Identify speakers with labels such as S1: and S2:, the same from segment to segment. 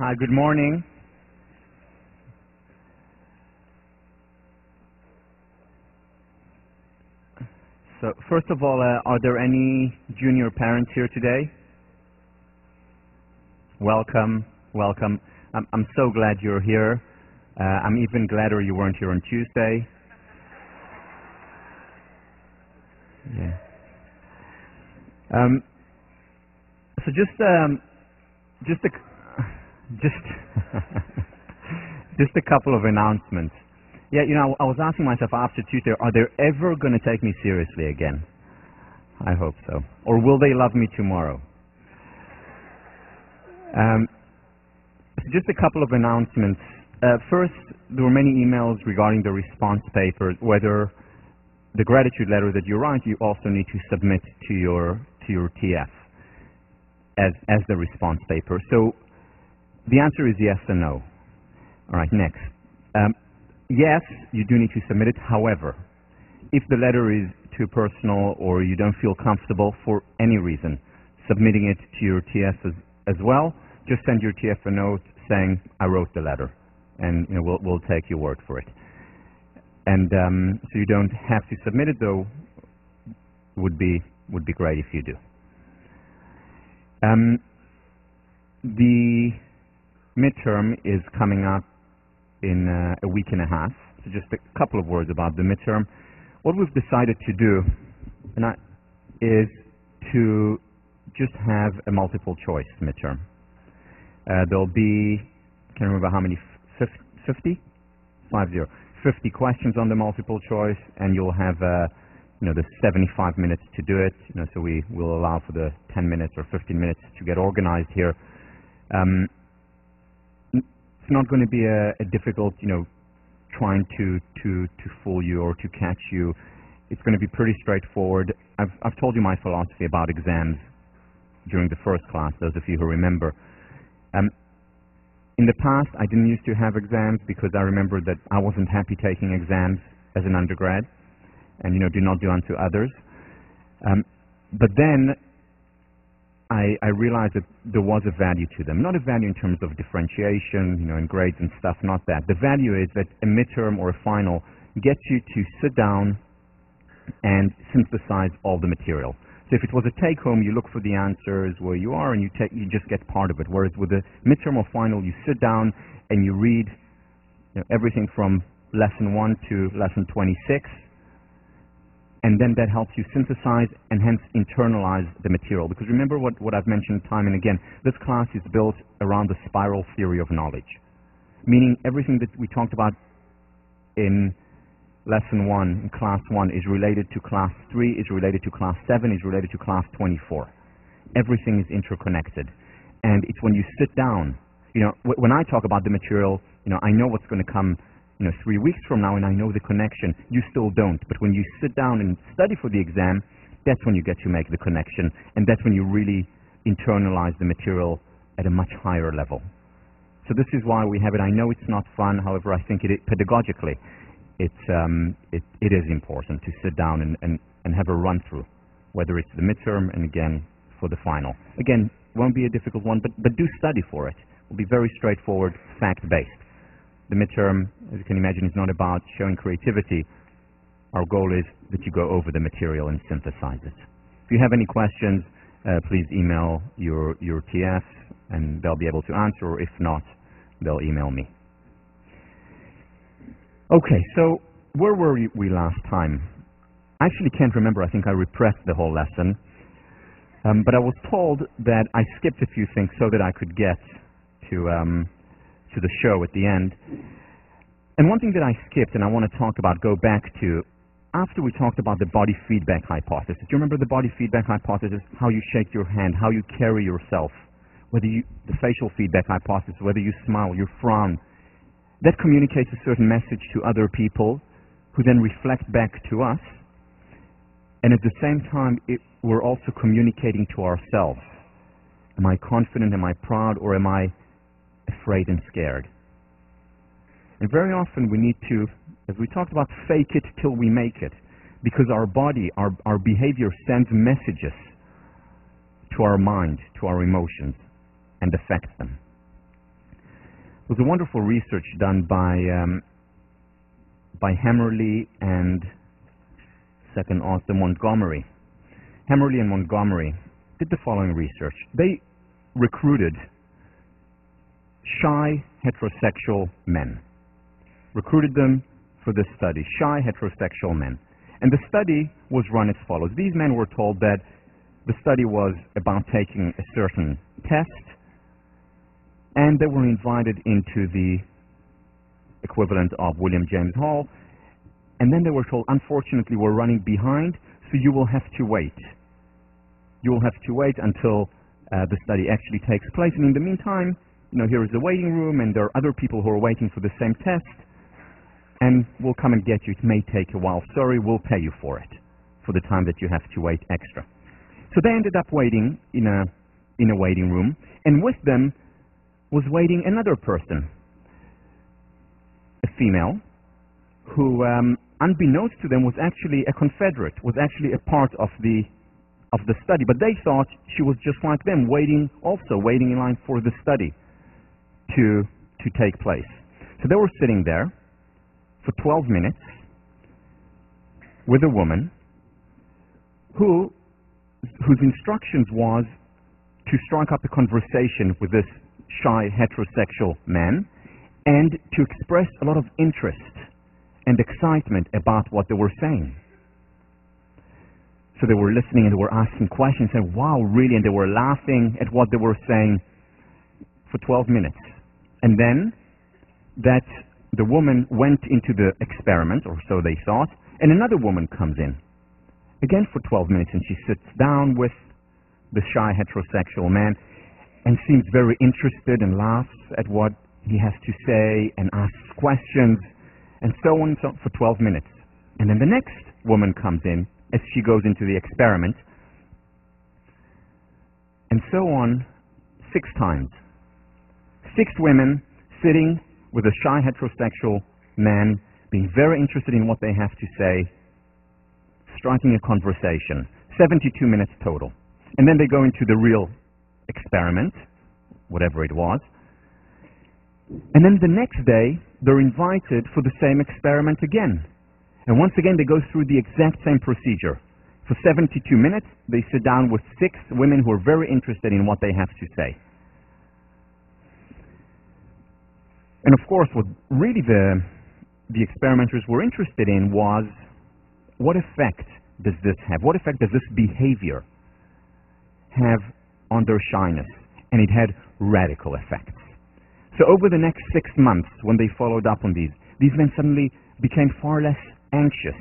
S1: Hi, good morning. So, first of all, uh, are there any junior parents here today? Welcome, welcome. I'm, I'm so glad you're here. Uh, I'm even gladder you weren't here on Tuesday. Yeah. Um, so just, um, just a, just, just a couple of announcements. Yeah, you know, I was asking myself after Tuesday, are they ever going to take me seriously again? I hope so. Or will they love me tomorrow? Um, just a couple of announcements. Uh, first, there were many emails regarding the response paper, whether the gratitude letter that you write, you also need to submit to your to your TF as as the response paper. So the answer is yes and no. All right, next. Um, yes, you do need to submit it. However, if the letter is too personal or you don't feel comfortable for any reason submitting it to your TS as, as well, just send your TF a note saying, I wrote the letter, and you know, we'll, we'll take your word for it. And um, so you don't have to submit it, though would be, would be great if you do. Um, the midterm is coming up in uh, a week and a half. So just a couple of words about the midterm. What we've decided to do is to just have a multiple choice midterm. Uh, there'll be, I can't remember how many, 50? 50. 50 questions on the multiple choice, and you'll have, uh, you know, the 75 minutes to do it. You know, so we will allow for the 10 minutes or 15 minutes to get organized here. Um, it's not going to be a, a difficult, you know, trying to, to, to fool you or to catch you. It's going to be pretty straightforward. I've, I've told you my philosophy about exams during the first class, those of you who remember. Um, in the past, I didn't used to have exams because I remember that I wasn't happy taking exams as an undergrad and, you know, do not do unto others. Um, but then I, I realized that there was a value to them. Not a value in terms of differentiation, you know, in grades and stuff, not that. The value is that a midterm or a final gets you to sit down and synthesize all the material. So if it was a take-home, you look for the answers where you are and you, take, you just get part of it. Whereas with a midterm or final, you sit down and you read you know, everything from lesson 1 to lesson 26, and then that helps you synthesize and hence internalize the material. Because remember what, what I've mentioned time and again, this class is built around the spiral theory of knowledge, meaning everything that we talked about in lesson 1 in class 1 is related to class 3, is related to class 7, is related to class 24. Everything is interconnected. And it's when you sit down, you know, when I talk about the material, you know, I know what's going to come you know, three weeks from now and I know the connection. You still don't. But when you sit down and study for the exam, that's when you get to make the connection. And that's when you really internalize the material at a much higher level. So this is why we have it. I know it's not fun. However, I think it, pedagogically, it's, um, it, it is important to sit down and, and, and have a run through, whether it's the midterm and again for the final. Again, won't be a difficult one, but, but do study for it. It will be very straightforward, fact-based the midterm, as you can imagine, is not about showing creativity. Our goal is that you go over the material and synthesize it. If you have any questions, uh, please email your, your TF and they'll be able to answer, or if not, they'll email me. Okay, so where were we last time? I actually can't remember. I think I repressed the whole lesson. Um, but I was told that I skipped a few things so that I could get to um, to the show at the end. And one thing that I skipped and I want to talk about, go back to, after we talked about the body feedback hypothesis. Do you remember the body feedback hypothesis? How you shake your hand, how you carry yourself, whether you, the facial feedback hypothesis, whether you smile, you frown. That communicates a certain message to other people who then reflect back to us. And at the same time, it, we're also communicating to ourselves. Am I confident? Am I proud? Or am I afraid and scared. And very often we need to, as we talked about, fake it till we make it. Because our body, our, our behavior sends messages to our mind, to our emotions, and affects them. There was a wonderful research done by um, by Haemmerlie and second author Montgomery. Haemmerlie and Montgomery did the following research. They recruited shy heterosexual men, recruited them for this study, shy heterosexual men. And the study was run as follows. These men were told that the study was about taking a certain test, and they were invited into the equivalent of William James Hall, and then they were told, unfortunately, we're running behind, so you will have to wait. You will have to wait until uh, the study actually takes place, and in the meantime, you know, here is the waiting room, and there are other people who are waiting for the same test, and we'll come and get you. It may take a while. Sorry, we'll pay you for it, for the time that you have to wait extra. So they ended up waiting in a, in a waiting room, and with them was waiting another person, a female, who, um, unbeknownst to them, was actually a Confederate, was actually a part of the of the study. But they thought she was just like them, waiting, also waiting in line for the study to to take place. So they were sitting there for 12 minutes with a woman who whose instructions was to strike up a conversation with this shy heterosexual man and to express a lot of interest and excitement about what they were saying. So they were listening and they were asking questions and wow, really, and they were laughing at what they were saying for 12 minutes. And then that the woman went into the experiment, or so they thought, and another woman comes in, again for 12 minutes, and she sits down with the shy heterosexual man and seems very interested and laughs at what he has to say and asks questions and so on so for 12 minutes. And then the next woman comes in as she goes into the experiment, and so on six times. Six women sitting with a shy heterosexual man, being very interested in what they have to say, striking a conversation. 72 minutes total. And then they go into the real experiment, whatever it was. And then the next day, they're invited for the same experiment again. And once again, they go through the exact same procedure. For 72 minutes, they sit down with six women who are very interested in what they have to say. And of course, what really the, the experimenters were interested in was what effect does this have? What effect does this behavior have on their shyness? And it had radical effects. So over the next six months, when they followed up on these, these men suddenly became far less anxious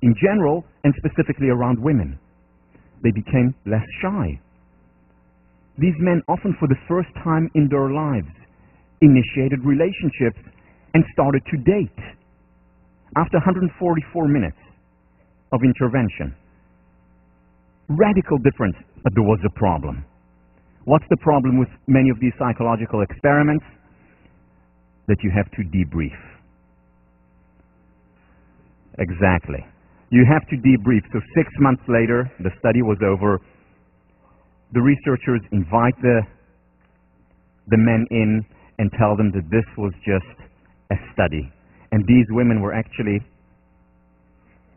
S1: in general and specifically around women. They became less shy. These men often for the first time in their lives initiated relationships and started to date after 144 minutes of intervention. Radical difference, but there was a problem. What's the problem with many of these psychological experiments? That you have to debrief. Exactly. You have to debrief. So six months later, the study was over. The researchers invite the, the men in and tell them that this was just a study. And these women were actually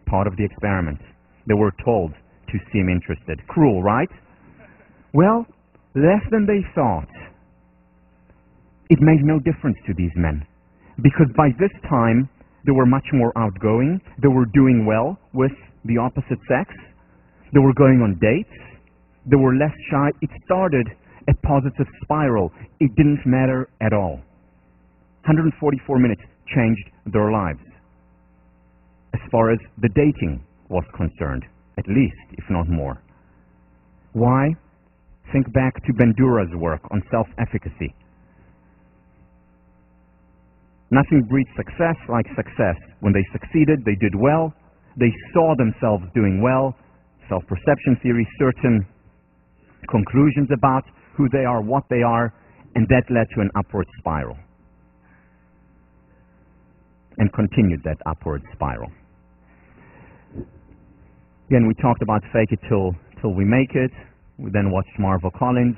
S1: part of the experiment. They were told to seem interested. Cruel, right? Well, less than they thought. It made no difference to these men. Because by this time, they were much more outgoing. They were doing well with the opposite sex. They were going on dates. They were less shy. It started a positive spiral. It didn't matter at all. 144 minutes changed their lives. As far as the dating was concerned, at least, if not more. Why? Think back to Bandura's work on self-efficacy. Nothing breeds success like success. When they succeeded, they did well. They saw themselves doing well. Self-perception theory, certain conclusions about who they are, what they are, and that led to an upward spiral. And continued that upward spiral. Again, we talked about fake it till, till we make it. We then watched Marva Collins.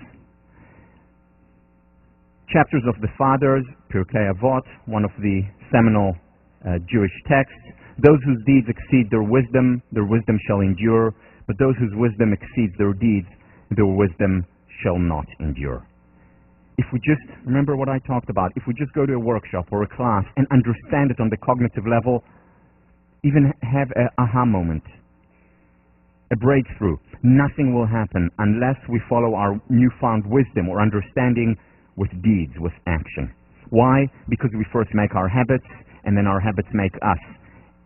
S1: chapters of the Fathers, Pirkei Avot, one of the seminal uh, Jewish texts. Those whose deeds exceed their wisdom, their wisdom shall endure, but those whose wisdom exceeds their deeds, their wisdom shall not endure. If we just, remember what I talked about, if we just go to a workshop or a class and understand it on the cognitive level, even have a aha moment, a breakthrough, nothing will happen unless we follow our newfound wisdom or understanding with deeds, with action. Why? Because we first make our habits, and then our habits make us.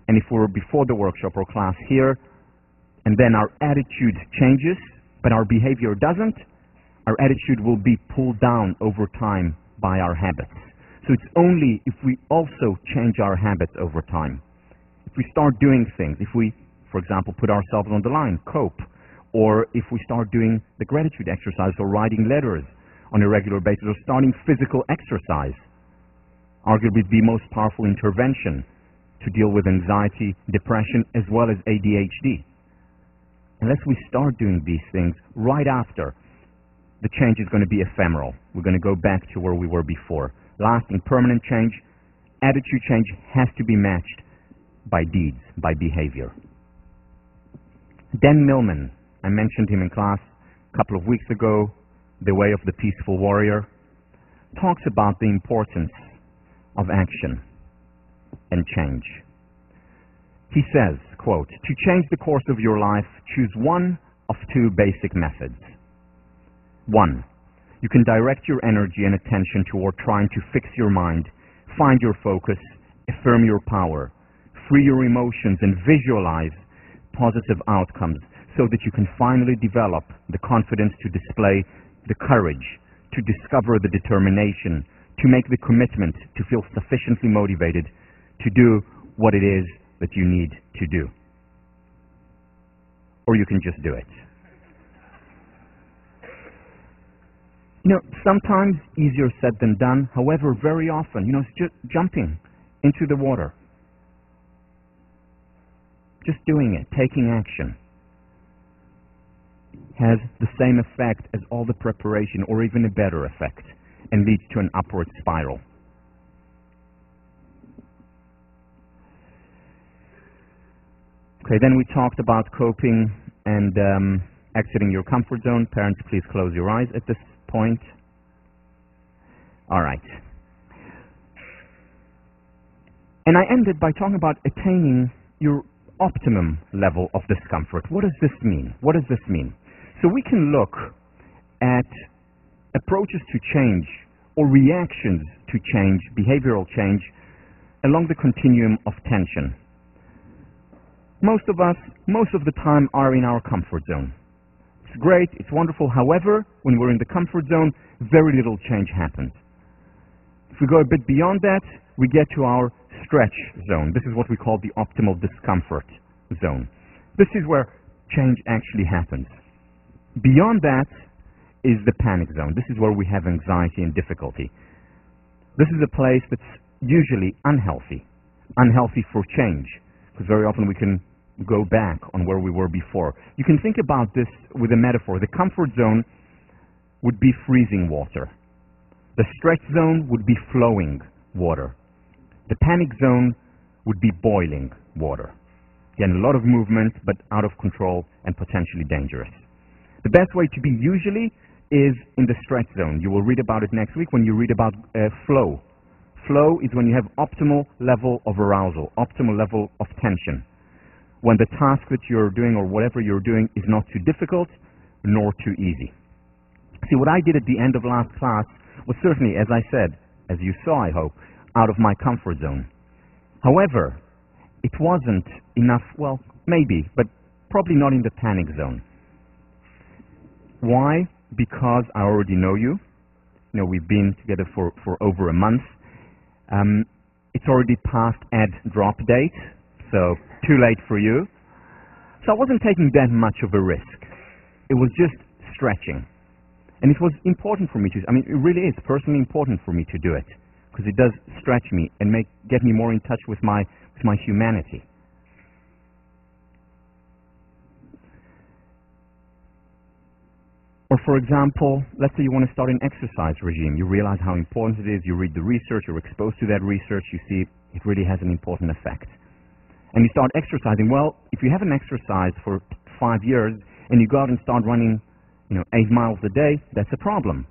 S1: And if we're before the workshop or class here, and then our attitude changes, but our behavior doesn't, our attitude will be pulled down over time by our habits. So it's only if we also change our habits over time. If we start doing things, if we, for example, put ourselves on the line, cope, or if we start doing the gratitude exercise or writing letters on a regular basis or starting physical exercise, arguably the most powerful intervention to deal with anxiety, depression, as well as ADHD. Unless we start doing these things right after, the change is going to be ephemeral. We're going to go back to where we were before. Lasting, permanent change, attitude change has to be matched by deeds, by behavior. Dan Millman, I mentioned him in class a couple of weeks ago, The Way of the Peaceful Warrior, talks about the importance of action and change. He says, quote, to change the course of your life, choose one of two basic methods. One, you can direct your energy and attention toward trying to fix your mind, find your focus, affirm your power, free your emotions, and visualize positive outcomes so that you can finally develop the confidence to display the courage, to discover the determination, to make the commitment, to feel sufficiently motivated to do what it is that you need to do. Or you can just do it. You know, sometimes easier said than done. However, very often, you know, it's just jumping into the water. Just doing it, taking action, has the same effect as all the preparation or even a better effect and leads to an upward spiral. Okay, then we talked about coping and um, exiting your comfort zone. Parents, please close your eyes at this point. All right. And I ended by talking about attaining your optimum level of discomfort. What does this mean? What does this mean? So we can look at approaches to change or reactions to change, behavioral change, along the continuum of tension. Most of us, most of the time, are in our comfort zone. Great, it's wonderful. However, when we're in the comfort zone, very little change happens. If we go a bit beyond that, we get to our stretch zone. This is what we call the optimal discomfort zone. This is where change actually happens. Beyond that is the panic zone. This is where we have anxiety and difficulty. This is a place that's usually unhealthy, unhealthy for change, because very often we can go back on where we were before. You can think about this with a metaphor. The comfort zone would be freezing water. The stretch zone would be flowing water. The panic zone would be boiling water. Again, a lot of movement, but out of control and potentially dangerous. The best way to be usually is in the stretch zone. You will read about it next week when you read about uh, flow. Flow is when you have optimal level of arousal, optimal level of tension when the task that you're doing or whatever you're doing is not too difficult nor too easy. See, what I did at the end of last class was certainly, as I said, as you saw, I hope, out of my comfort zone. However, it wasn't enough, well, maybe, but probably not in the panic zone. Why? Because I already know you. You know, we've been together for, for over a month. Um, it's already past add drop date, so too late for you. So I wasn't taking that much of a risk. It was just stretching. And it was important for me to, I mean, it really is personally important for me to do it because it does stretch me and make, get me more in touch with my, with my humanity. Or for example, let's say you want to start an exercise regime. You realize how important it is, you read the research, you're exposed to that research, you see it really has an important effect. And you start exercising. Well, if you haven't exercised for five years and you go out and start running, you know, eight miles a day, that's a problem.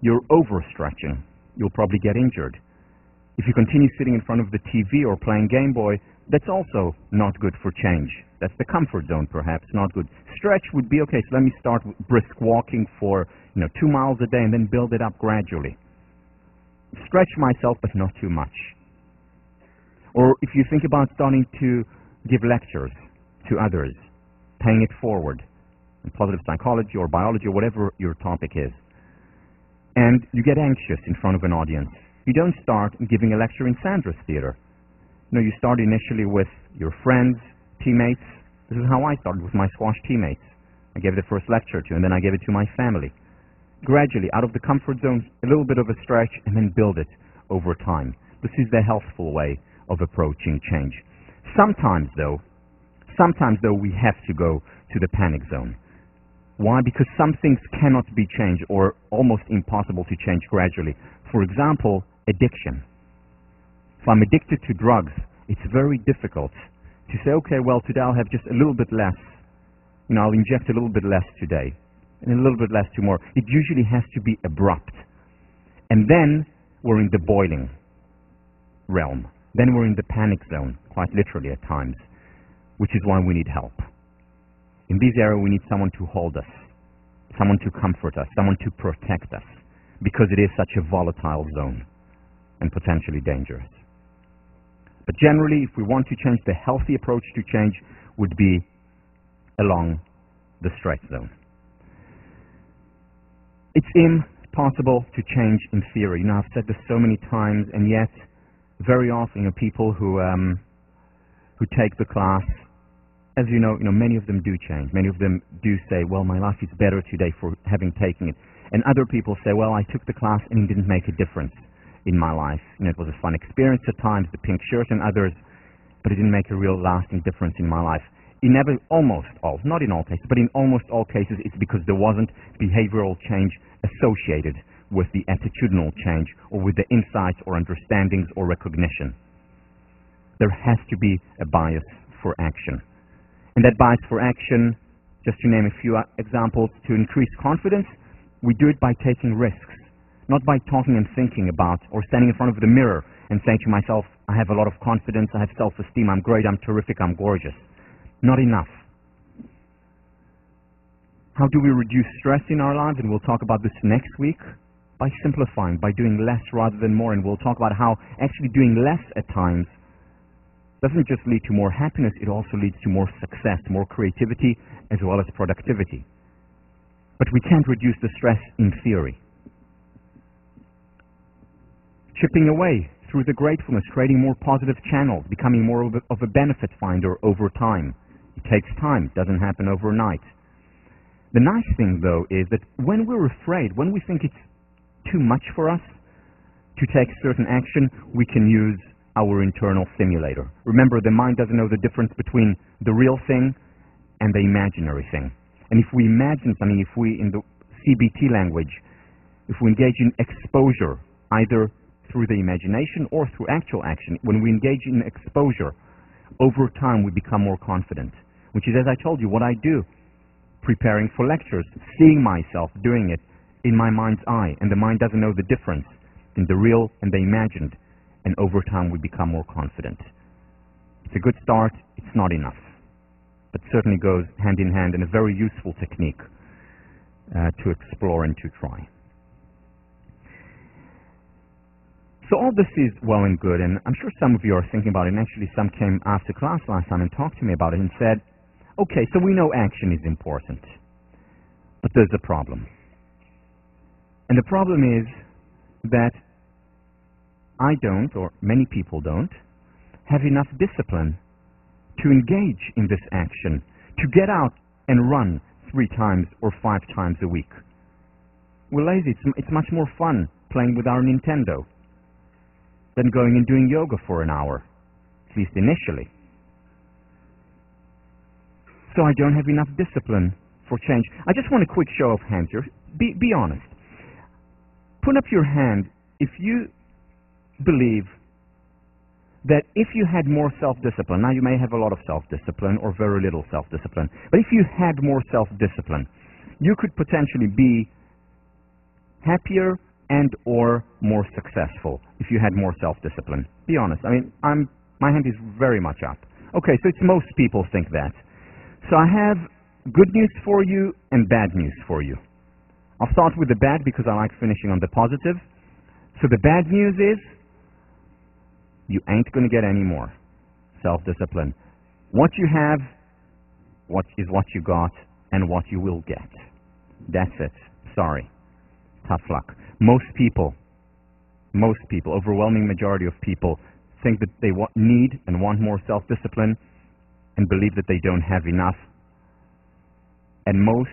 S1: You're overstretching. You'll probably get injured. If you continue sitting in front of the TV or playing Game Boy, that's also not good for change. That's the comfort zone, perhaps, not good. Stretch would be okay, so let me start brisk walking for, you know, two miles a day and then build it up gradually. Stretch myself, but not too much. Or if you think about starting to give lectures to others, paying it forward in positive psychology or biology or whatever your topic is, and you get anxious in front of an audience, you don't start giving a lecture in Sanders theater. No, you start initially with your friends, teammates. This is how I started with my squash teammates. I gave the first lecture to, and then I gave it to my family. Gradually, out of the comfort zone, a little bit of a stretch, and then build it over time. This is the healthful way of approaching change. Sometimes, though, sometimes though, we have to go to the panic zone. Why? Because some things cannot be changed or almost impossible to change gradually. For example, addiction. If I'm addicted to drugs, it's very difficult to say, okay, well, today I'll have just a little bit less. You know, I'll inject a little bit less today and a little bit less tomorrow. It usually has to be abrupt. And then we're in the boiling realm. Then we're in the panic zone, quite literally at times, which is why we need help. In this area, we need someone to hold us, someone to comfort us, someone to protect us, because it is such a volatile zone and potentially dangerous. But generally, if we want to change, the healthy approach to change would be along the stretch zone. It's impossible to change in theory. You know, I've said this so many times, and yet very often, you know, people who um, who take the class, as you know, you know, many of them do change. Many of them do say, "Well, my life is better today for having taken it," and other people say, "Well, I took the class and it didn't make a difference." in my life. You know, it was a fun experience at times, the pink shirt and others, but it didn't make a real lasting difference in my life. In every, almost all, not in all cases, but in almost all cases, it's because there wasn't behavioral change associated with the attitudinal change or with the insights or understandings or recognition. There has to be a bias for action. And that bias for action, just to name a few uh, examples, to increase confidence, we do it by taking risks not by talking and thinking about or standing in front of the mirror and saying to myself, I have a lot of confidence, I have self-esteem, I'm great, I'm terrific, I'm gorgeous. Not enough. How do we reduce stress in our lives? And we'll talk about this next week. By simplifying, by doing less rather than more. And we'll talk about how actually doing less at times doesn't just lead to more happiness, it also leads to more success, more creativity, as well as productivity. But we can't reduce the stress in theory chipping away through the gratefulness, creating more positive channels, becoming more of a, benefit finder over time. It takes time, it doesn't happen overnight. The nice thing, though, is that when we're afraid, when we think it's too much for us to take certain action, we can use our internal simulator. Remember, the mind doesn't know the difference between the real thing and the imaginary thing. And if we imagine something, if we, in the CBT language, if we engage in exposure, either through the imagination or through actual action, when we engage in exposure, over time we become more confident. Which is, as I told you, what I do preparing for lectures, seeing myself doing it in my mind's eye, and the mind doesn't know the difference in the real and the imagined, and over time we become more confident. It's a good start, it's not enough, but certainly goes hand in hand and a very useful technique uh, to explore and to try. So all this is well and good, and I'm sure some of you are thinking about it, and actually some came after class last time and talked to me about it and said, okay, so we know action is important, but there's a problem. And the problem is that I don't, or many people don't, have enough discipline to engage in this action, to get out and run three times or five times a week. We're lazy. It's, it's much more fun playing with our Nintendo than going and doing yoga for an hour, at least initially. So I don't have enough discipline for change. I just want a quick show of hands here. Be, be honest. Put up your hand if you believe that if you had more self-discipline, now you may have a lot of self-discipline or very little self-discipline, but if you had more self-discipline, you could potentially be happier and or more successful if you had more self-discipline. Be honest. I mean, I'm my hand is very much up. Okay, so it's most people think that. So I have good news for you and bad news for you. I'll start with the bad because I like finishing on the positive. So the bad news is you ain't going to get any more self-discipline. What you have what is what you got and what you will get. That's it. Sorry. Tough luck. Most people, most people, overwhelming majority of people think that they need and want more self-discipline and believe that they don't have enough. And most,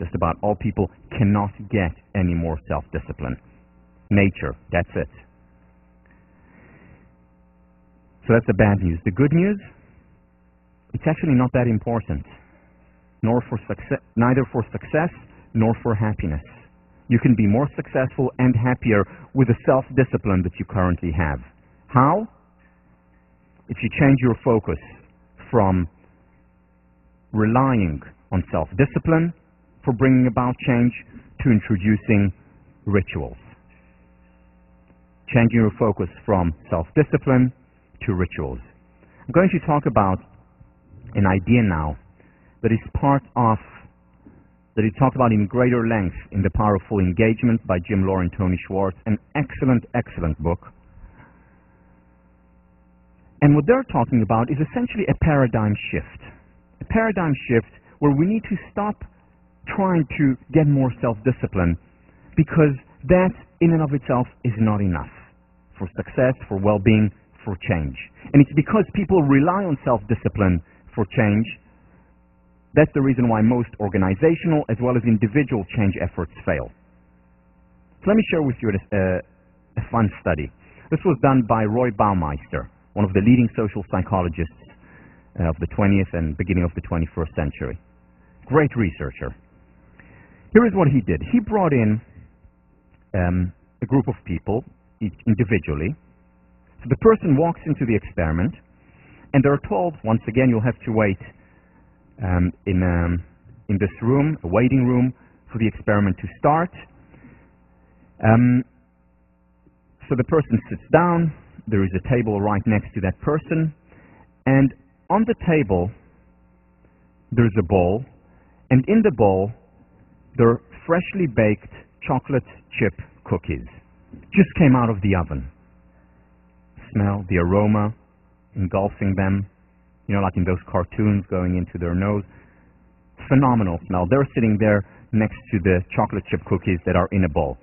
S1: just about all people, cannot get any more self-discipline. Nature, that's it. So that's the bad news. The good news, it's actually not that important, nor for success, neither for success nor for happiness. You can be more successful and happier with the self-discipline that you currently have. How? If you change your focus from relying on self-discipline for bringing about change to introducing rituals. Changing your focus from self-discipline to rituals. I'm going to talk about an idea now that is part of that is talked about in greater length in The Power of Full Engagement by Jim Loehr and Tony Schwartz, an excellent, excellent book. And what they're talking about is essentially a paradigm shift. A paradigm shift where we need to stop trying to get more self-discipline because that in and of itself is not enough for success, for well-being, for change. And it's because people rely on self-discipline for change that's the reason why most organizational as well as individual change efforts fail. So let me share with you a, a fun study. This was done by Roy Baumeister, one of the leading social psychologists uh, of the 20th and beginning of the 21st century. Great researcher. Here is what he did. He brought in um, a group of people each individually. So the person walks into the experiment, and they're told, once again, you'll have to wait um, in, um, in this room, a waiting room, for the experiment to start. Um, so the person sits down, there is a table right next to that person, and on the table there's a bowl, and in the bowl are freshly baked chocolate chip cookies. Just came out of the oven. Smell, the aroma, engulfing them you know, like in those cartoons going into their nose. Phenomenal smell. They're sitting there next to the chocolate chip cookies that are in a bowl.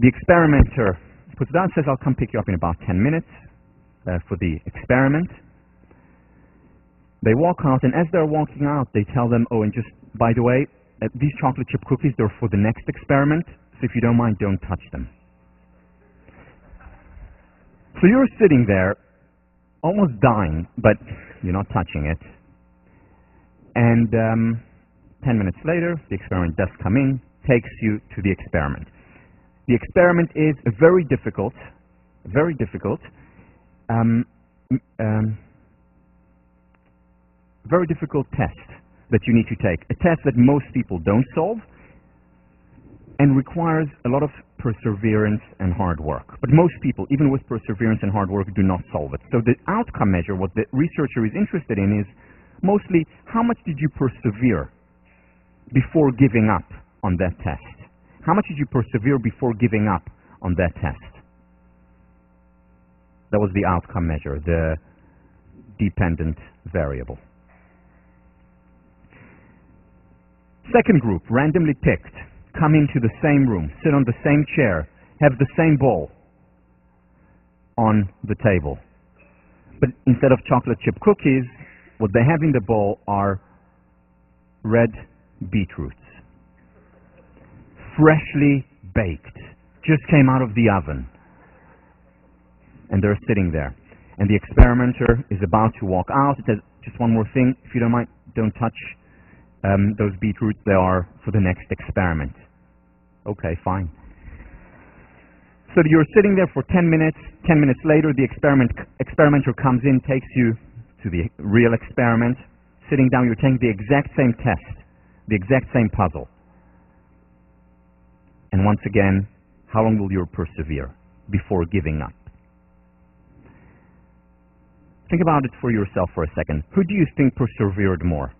S1: The experimenter puts down, says, I'll come pick you up in about 10 minutes uh, for the experiment. They walk out, and as they're walking out, they tell them, oh, and just, by the way, uh, these chocolate chip cookies, they're for the next experiment, so if you don't mind, don't touch them. So you're sitting there almost dying, but you're not touching it. And um, 10 minutes later, the experiment does come in, takes you to the experiment. The experiment is a very difficult, very difficult, um, um, very difficult test that you need to take. A test that most people don't solve and requires a lot of perseverance and hard work. But most people, even with perseverance and hard work, do not solve it. So the outcome measure, what the researcher is interested in is mostly how much did you persevere before giving up on that test? How much did you persevere before giving up on that test? That was the outcome measure, the dependent variable. Second group, randomly picked come into the same room, sit on the same chair, have the same bowl on the table. But instead of chocolate chip cookies, what they have in the bowl are red beetroots. Freshly baked. Just came out of the oven. And they're sitting there. And the experimenter is about to walk out. It says, just one more thing, if you don't mind, don't touch um, those beetroots, they are for the next experiment. Okay, fine. So you're sitting there for 10 minutes. 10 minutes later, the experiment, experimenter comes in, takes you to the real experiment. Sitting down, you're taking the exact same test, the exact same puzzle. And once again, how long will you persevere before giving up? Think about it for yourself for a second. Who do you think persevered more?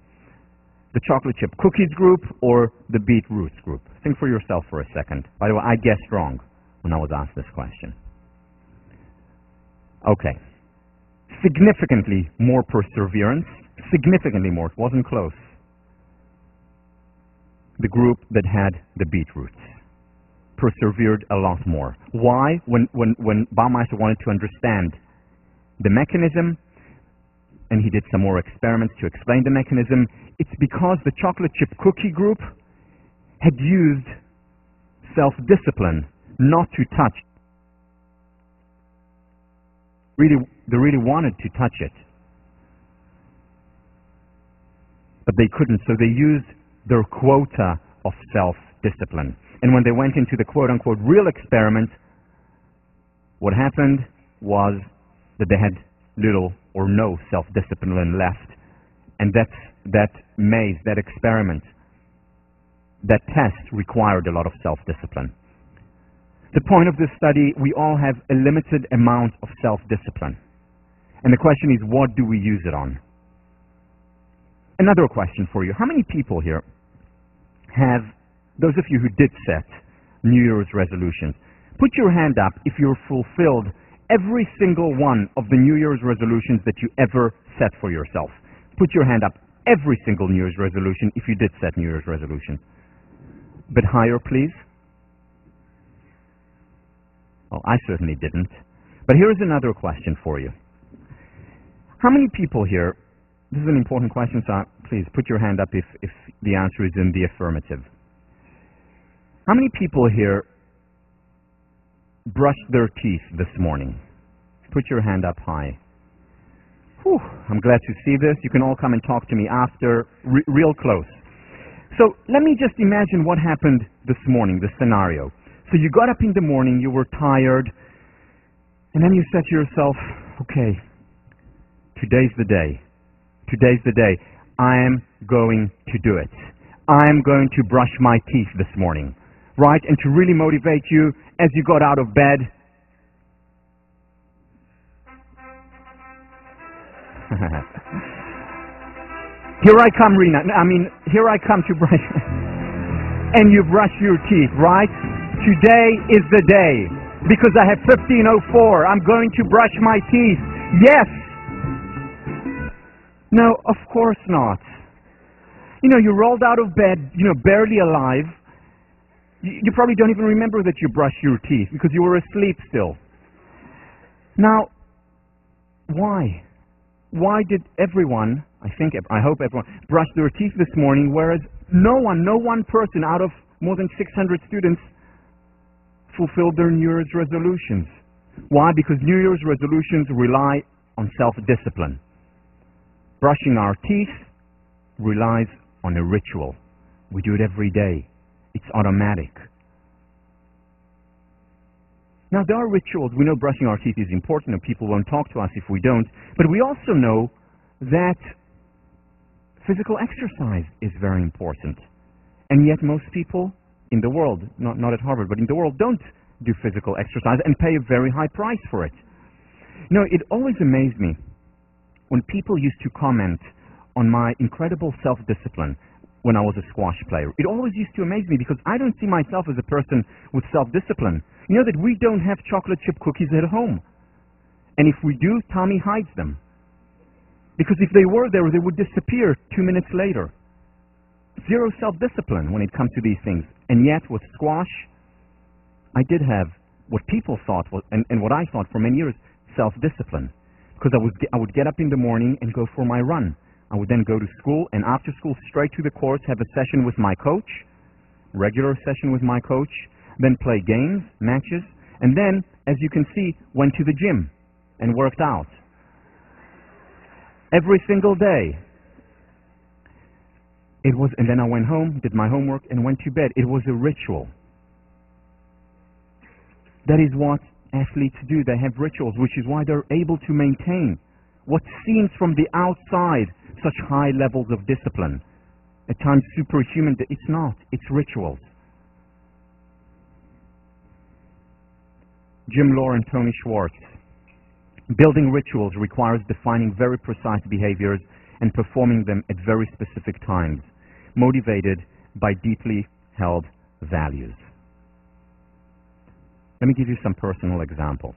S1: The chocolate chip cookies group or the beetroots group? Think for yourself for a second. By the way, I guessed wrong when I was asked this question. Okay. Significantly more perseverance, significantly more, it wasn't close. The group that had the beetroots persevered a lot more. Why? When, when, when Baumeister wanted to understand the mechanism, and he did some more experiments to explain the mechanism, it's because the chocolate chip cookie group had used self-discipline not to touch. Really, they really wanted to touch it. But they couldn't, so they used their quota of self-discipline. And when they went into the quote-unquote real experiment, what happened was that they had little or no self-discipline left. And that's, that maze, that experiment, that test required a lot of self-discipline. The point of this study, we all have a limited amount of self-discipline. And the question is, what do we use it on? Another question for you. How many people here have, those of you who did set New Year's resolutions, put your hand up if you're fulfilled every single one of the New Year's resolutions that you ever set for yourself. Put your hand up every single New Year's resolution if you did set New Year's resolutions. But higher, please. Well, I certainly didn't. But here's another question for you. How many people here, this is an important question, so please put your hand up if, if the answer is in the affirmative. How many people here brushed their teeth this morning? Put your hand up high. Whew, I'm glad to see this. You can all come and talk to me after, re real close. So let me just imagine what happened this morning, the scenario. So you got up in the morning, you were tired, and then you said to yourself, okay, today's the day. Today's the day. I am going to do it. I am going to brush my teeth this morning. Right? And to really motivate you as you got out of bed, here I come, Rena. I mean, here I come to brush. and you brush your teeth, right? Today is the day. Because I have 1504, I'm going to brush my teeth. Yes! No, of course not. You know, you rolled out of bed, you know, barely alive. You, you probably don't even remember that you brushed your teeth because you were asleep still. Now, why? Why did everyone, I think, I hope everyone, brush their teeth this morning, whereas no one, no one person out of more than 600 students fulfilled their New Year's resolutions. Why? Because New Year's resolutions rely on self-discipline. Brushing our teeth relies on a ritual. We do it every day. It's automatic. Now, there are rituals. We know brushing our teeth is important and people won't talk to us if we don't. But we also know that physical exercise is very important. And yet most people in the world, not, not at Harvard, but in the world, don't do physical exercise and pay a very high price for it. You know, it always amazed me when people used to comment on my incredible self-discipline when I was a squash player. It always used to amaze me because I don't see myself as a person with self-discipline. You know that we don't have chocolate chip cookies at home. And if we do, Tami hides them. Because if they were there, they would disappear two minutes later. Zero self-discipline when it comes to these things. And yet, with squash, I did have what people thought was, and, and what I thought for many years, self-discipline. Because I would, get, I would get up in the morning and go for my run. I would then go to school, and after school, straight to the courts, have a session with my coach, regular session with my coach, then play games, matches, and then, as you can see, went to the gym and worked out. Every single day. It was, and then I went home, did my homework, and went to bed. It was a ritual. That is what athletes do. They have rituals, which is why they're able to maintain what seems from the outside such high levels of discipline. At times superhuman, it's not. It's rituals. Jim Loehr and Tony Schwartz. Building rituals requires defining very precise behaviors and performing them at very specific times, motivated by deeply held values. Let me give you some personal examples.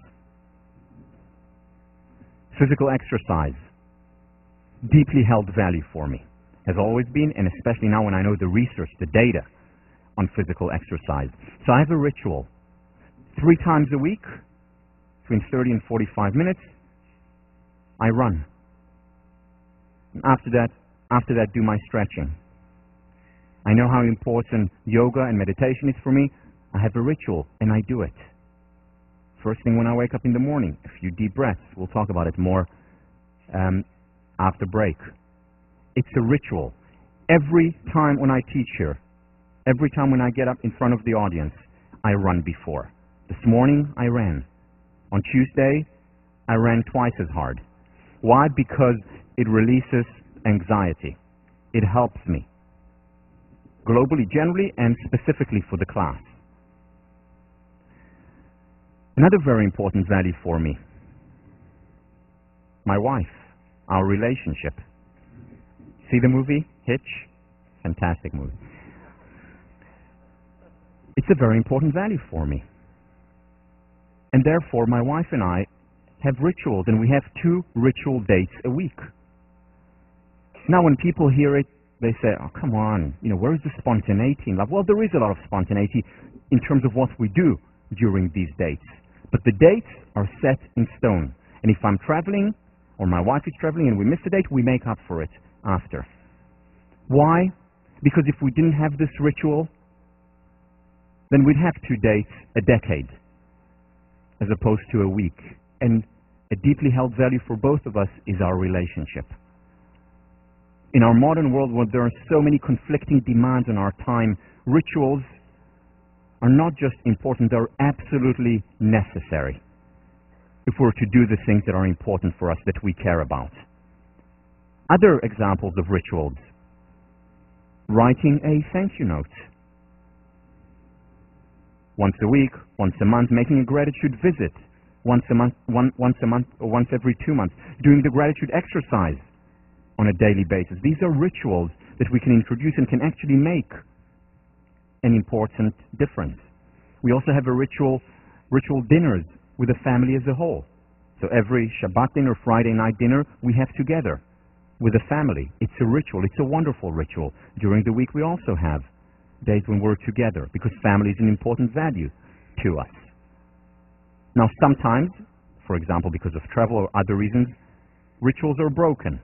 S1: Physical exercise, deeply held value for me, has always been, and especially now when I know the research, the data on physical exercise. So I have a ritual. Three times a week, between 30 and 45 minutes, I run. After that, after that, do my stretching. I know how important yoga and meditation is for me. I have a ritual, and I do it. First thing when I wake up in the morning, a few deep breaths. We'll talk about it more um, after break. It's a ritual. Every time when I teach here, every time when I get up in front of the audience, I run before. This morning, I ran. On Tuesday, I ran twice as hard. Why? Because it releases anxiety. It helps me. Globally, generally, and specifically for the class. Another very important value for me. My wife. Our relationship. See the movie? Hitch? Fantastic movie. It's a very important value for me. And therefore, my wife and I have rituals, and we have two ritual dates a week. Now, when people hear it, they say, oh, come on, you know, where is the spontaneity in? Well, there is a lot of spontaneity in terms of what we do during these dates. But the dates are set in stone. And if I'm traveling, or my wife is traveling and we miss a date, we make up for it after. Why? Because if we didn't have this ritual, then we'd have two dates a decade as opposed to a week. And a deeply held value for both of us is our relationship. In our modern world where there are so many conflicting demands on our time, rituals are not just important, they're absolutely necessary if we're to do the things that are important for us that we care about. Other examples of rituals writing a thank you note. Once a week, once a month, making a gratitude visit. Once a month, one, once a month, or once every two months. Doing the gratitude exercise on a daily basis. These are rituals that we can introduce and can actually make an important difference. We also have a ritual, ritual dinners with the family as a whole. So every Shabbat dinner, Friday night dinner, we have together with the family. It's a ritual. It's a wonderful ritual. During the week, we also have days when we're together because family is an important value to us. Now, sometimes, for example, because of travel or other reasons, rituals are broken.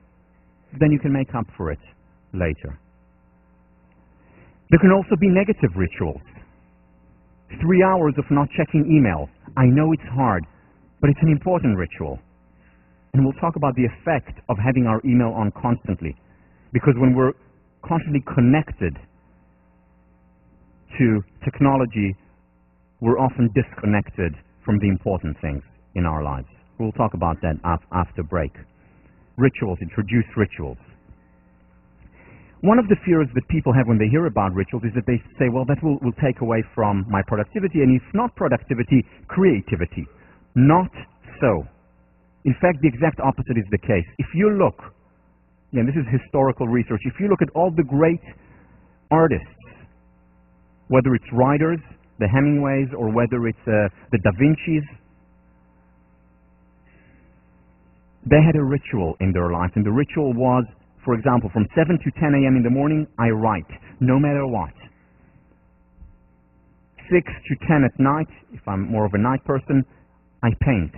S1: Then you can make up for it later. There can also be negative rituals. Three hours of not checking email. I know it's hard, but it's an important ritual. And we'll talk about the effect of having our email on constantly. Because when we're constantly connected to technology, we're often disconnected from the important things in our lives. We'll talk about that after break. Rituals, introduce rituals. One of the fears that people have when they hear about rituals is that they say, well, that will, will take away from my productivity, and if not productivity, creativity. Not so. In fact, the exact opposite is the case. If you look, and this is historical research, if you look at all the great artists, whether it's writers, the Hemingways, or whether it's uh, the Da Vinci's, they had a ritual in their life, and the ritual was for example, from 7 to 10 a.m. in the morning, I write, no matter what. 6 to 10 at night, if I'm more of a night person, I paint.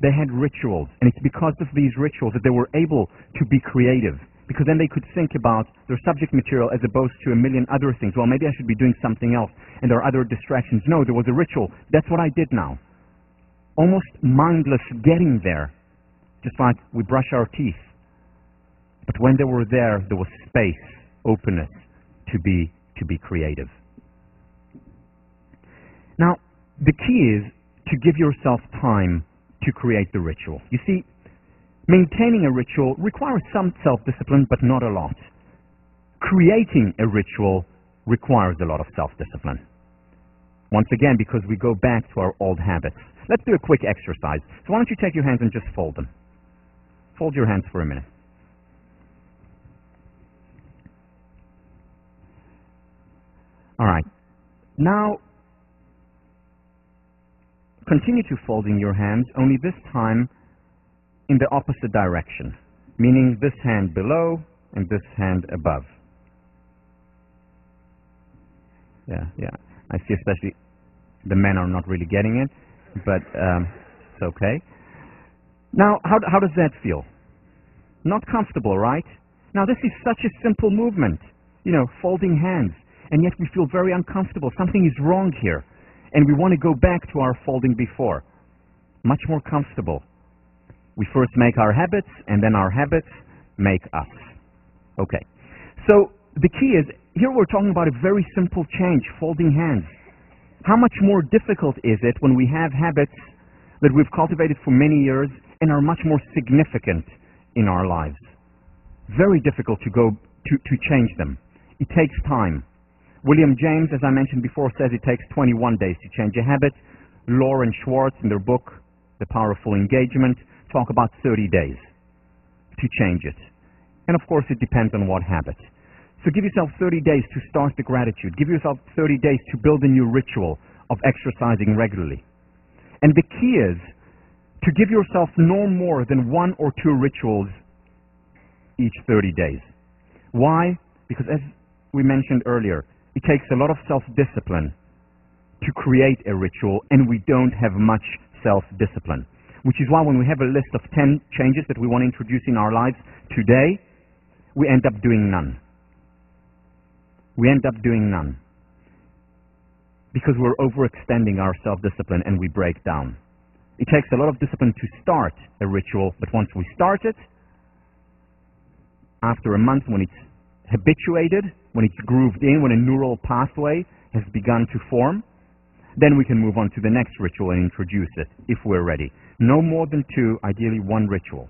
S1: They had rituals, and it's because of these rituals that they were able to be creative, because then they could think about their subject material as opposed to a million other things. Well, maybe I should be doing something else, and there are other distractions. No, there was a ritual. That's what I did now. Almost mindless getting there, just like we brush our teeth. But when they were there, there was space openness to be, to be creative. Now, the key is to give yourself time to create the ritual. You see, maintaining a ritual requires some self-discipline, but not a lot. Creating a ritual requires a lot of self-discipline. Once again, because we go back to our old habits. Let's do a quick exercise. So why don't you take your hands and just fold them. Fold your hands for a minute. All right. Now, continue to folding your hands, only this time in the opposite direction, meaning this hand below and this hand above. Yeah, yeah. I see especially the men are not really getting it, but um, it's okay. Now, how, how does that feel? Not comfortable, right? Now, this is such a simple movement, you know, folding hands, and yet we feel very uncomfortable. Something is wrong here, and we want to go back to our folding before. Much more comfortable. We first make our habits, and then our habits make us. Okay. So, the key is, here we're talking about a very simple change, folding hands. How much more difficult is it when we have habits that we've cultivated for many years and are much more significant in our lives? Very difficult to go to, to change them. It takes time. William James, as I mentioned before, says it takes 21 days to change a habit. Loehr and Schwartz, in their book, The Power of Full Engagement, talk about 30 days to change it. And of course, it depends on what habit. So give yourself 30 days to start the gratitude. Give yourself 30 days to build a new ritual of exercising regularly. And the key is to give yourself no more than one or two rituals each 30 days. Why? Because as we mentioned earlier, it takes a lot of self-discipline to create a ritual, and we don't have much self-discipline. Which is why when we have a list of 10 changes that we want to introduce in our lives today, we end up doing none we end up doing none because we're overextending our self-discipline and we break down. It takes a lot of discipline to start a ritual, but once we start it, after a month when it's habituated, when it's grooved in, when a neural pathway has begun to form, then we can move on to the next ritual and introduce it if we're ready. No more than two, ideally one ritual.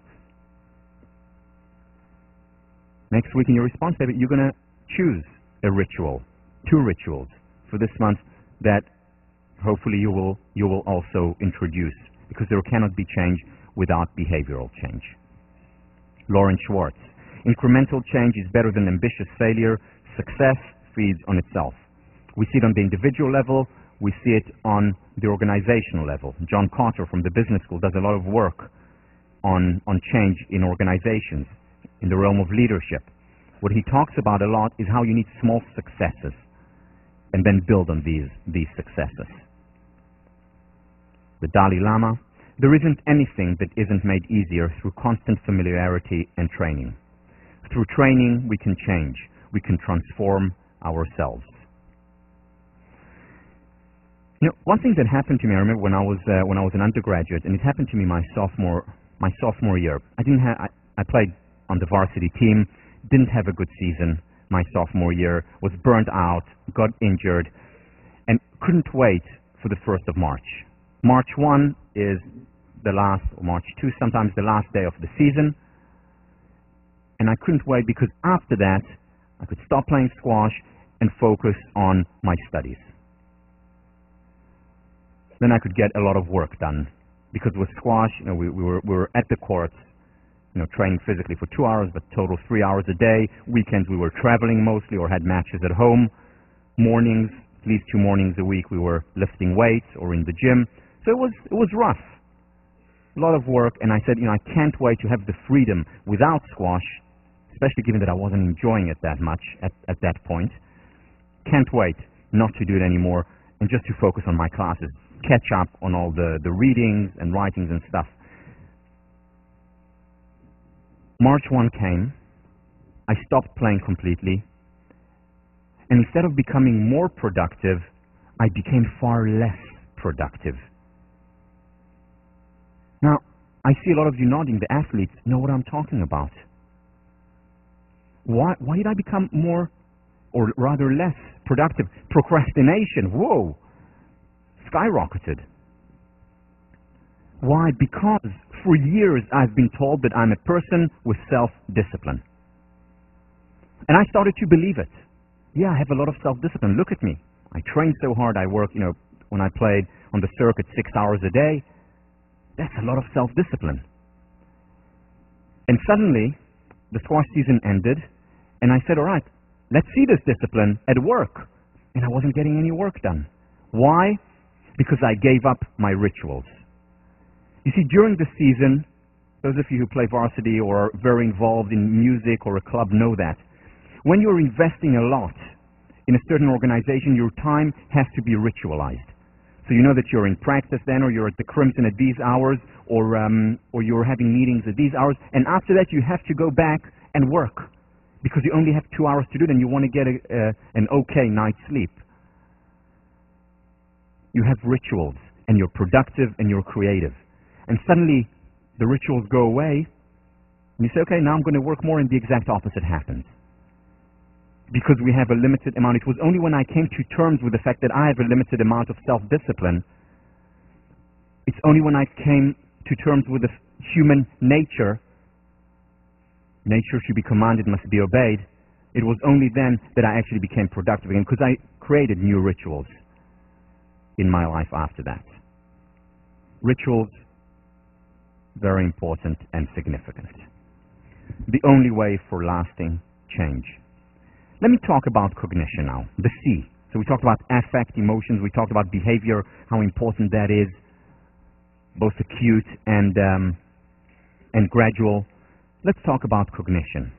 S1: Next week in your response paper, you're going to choose a ritual, two rituals for this month that hopefully you will, you will also introduce because there cannot be change without behavioral change. Loehr and Schwartz. Incremental change is better than ambitious failure. Success feeds on itself. We see it on the individual level. We see it on the organizational level. John Kotter from the business school does a lot of work on, on change in organizations in the realm of leadership. What he talks about a lot is how you need small successes and then build on these, these successes. The Dalai Lama, there isn't anything that isn't made easier through constant familiarity and training. Through training, we can change. We can transform ourselves. You know, one thing that happened to me, I remember when I was uh, when I was an undergraduate, and it happened to me my sophomore my sophomore year. I didn't have I, I played on the varsity team didn't have a good season my sophomore year, was burnt out, got injured, and couldn't wait for the 1st of March. March 1 is the last, or March 2, sometimes the last day of the season, and I couldn't wait because after that, I could stop playing squash and focus on my studies. Then I could get a lot of work done because with squash, you know, we, we, were, we were at the courts you know, training physically for two hours, but total three hours a day. Weekends we were traveling mostly or had matches at home. Mornings, at least two mornings a week, we were lifting weights or in the gym. So it was it was rough, a lot of work. And I said, you know, I can't wait to have the freedom without squash, especially given that I wasn't enjoying it that much at, at that point. Can't wait not to do it anymore and just to focus on my classes, catch up on all the the readings and writings and stuff. March 1 came, I stopped playing completely, and instead of becoming more productive, I became far less productive. Now, I see a lot of you nodding, the athletes know what I'm talking about. Why, why did I become more, or rather less, productive? Procrastination, whoa, skyrocketed. Why? Because for years I've been told that I'm a person with self-discipline. And I started to believe it. Yeah, I have a lot of self-discipline. Look at me. I train so hard. I work, you know, when I played on the circuit six hours a day. That's a lot of self-discipline. And suddenly, the squash season ended, and I said, all right, let's see this discipline at work. And I wasn't getting any work done. Why? Because I gave up my rituals. You see, during the season, those of you who play varsity or are very involved in music or a club know that. When you're investing a lot in a certain organization, your time has to be ritualized. So you know that you're in practice then, or you're at the Crimson at these hours, or um, or you're having meetings at these hours, and after that you have to go back and work because you only have two hours to do it, and you want to get a, a, an okay night's sleep. You have rituals, and you're productive and you're creative, and suddenly the rituals go away, and you say, okay, now I'm going to work more, and the exact opposite happens. Because we have a limited amount. It was only when I came to terms with the fact that I have a limited amount of self-discipline, it's only when I came to terms with the human nature, nature should be commanded, must be obeyed, it was only then that I actually became productive again, because I created new rituals in my life after that. Rituals, very important and significant. The only way for lasting change. Let me talk about cognition now, the C. So we talked about affect, emotions, we talked about behavior, how important that is, both acute and, um, and gradual. Let's talk about cognition.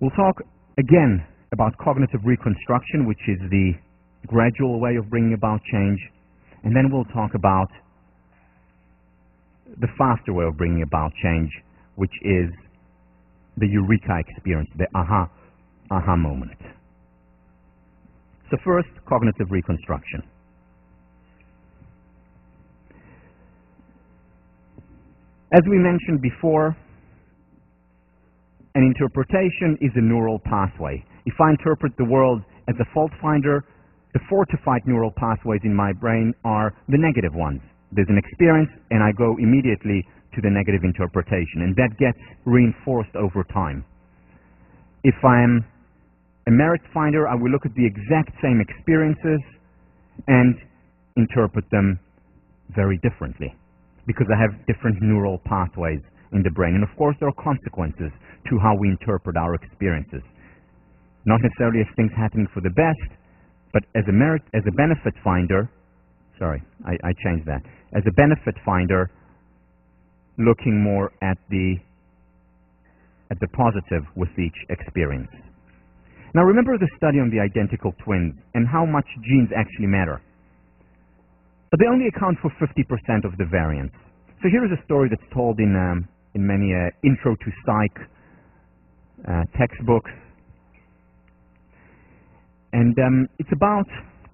S1: We'll talk again about cognitive reconstruction, which is the gradual way of bringing about change, and then we'll talk about the faster way of bringing about change, which is the eureka experience, the aha, aha moment. So first, cognitive reconstruction. As we mentioned before, an interpretation is a neural pathway. If I interpret the world as a fault finder, the fortified neural pathways in my brain are the negative ones. There's an experience, and I go immediately to the negative interpretation, and that gets reinforced over time. If I'm a merit finder, I will look at the exact same experiences and interpret them very differently because I have different neural pathways in the brain. And of course, there are consequences to how we interpret our experiences. Not necessarily as things happening for the best, but as a merit, as a benefit finder, sorry, I, I changed that. As a benefit finder, looking more at the at the positive with each experience. Now remember the study on the identical twins and how much genes actually matter. But they only account for 50% of the variance. So here is a story that's told in, um, in many uh, intro to psych uh, textbooks. And um, it's about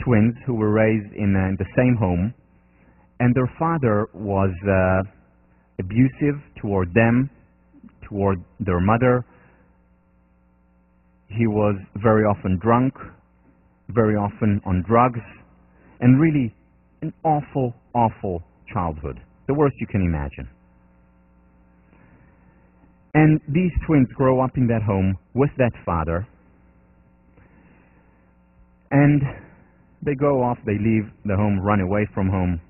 S1: twins who were raised in, uh, in the same home, and their father was uh, abusive toward them, toward their mother. He was very often drunk, very often on drugs, and really an awful, awful childhood. The worst you can imagine. And these twins grow up in that home with that father, and they go off, they leave the home, run away from home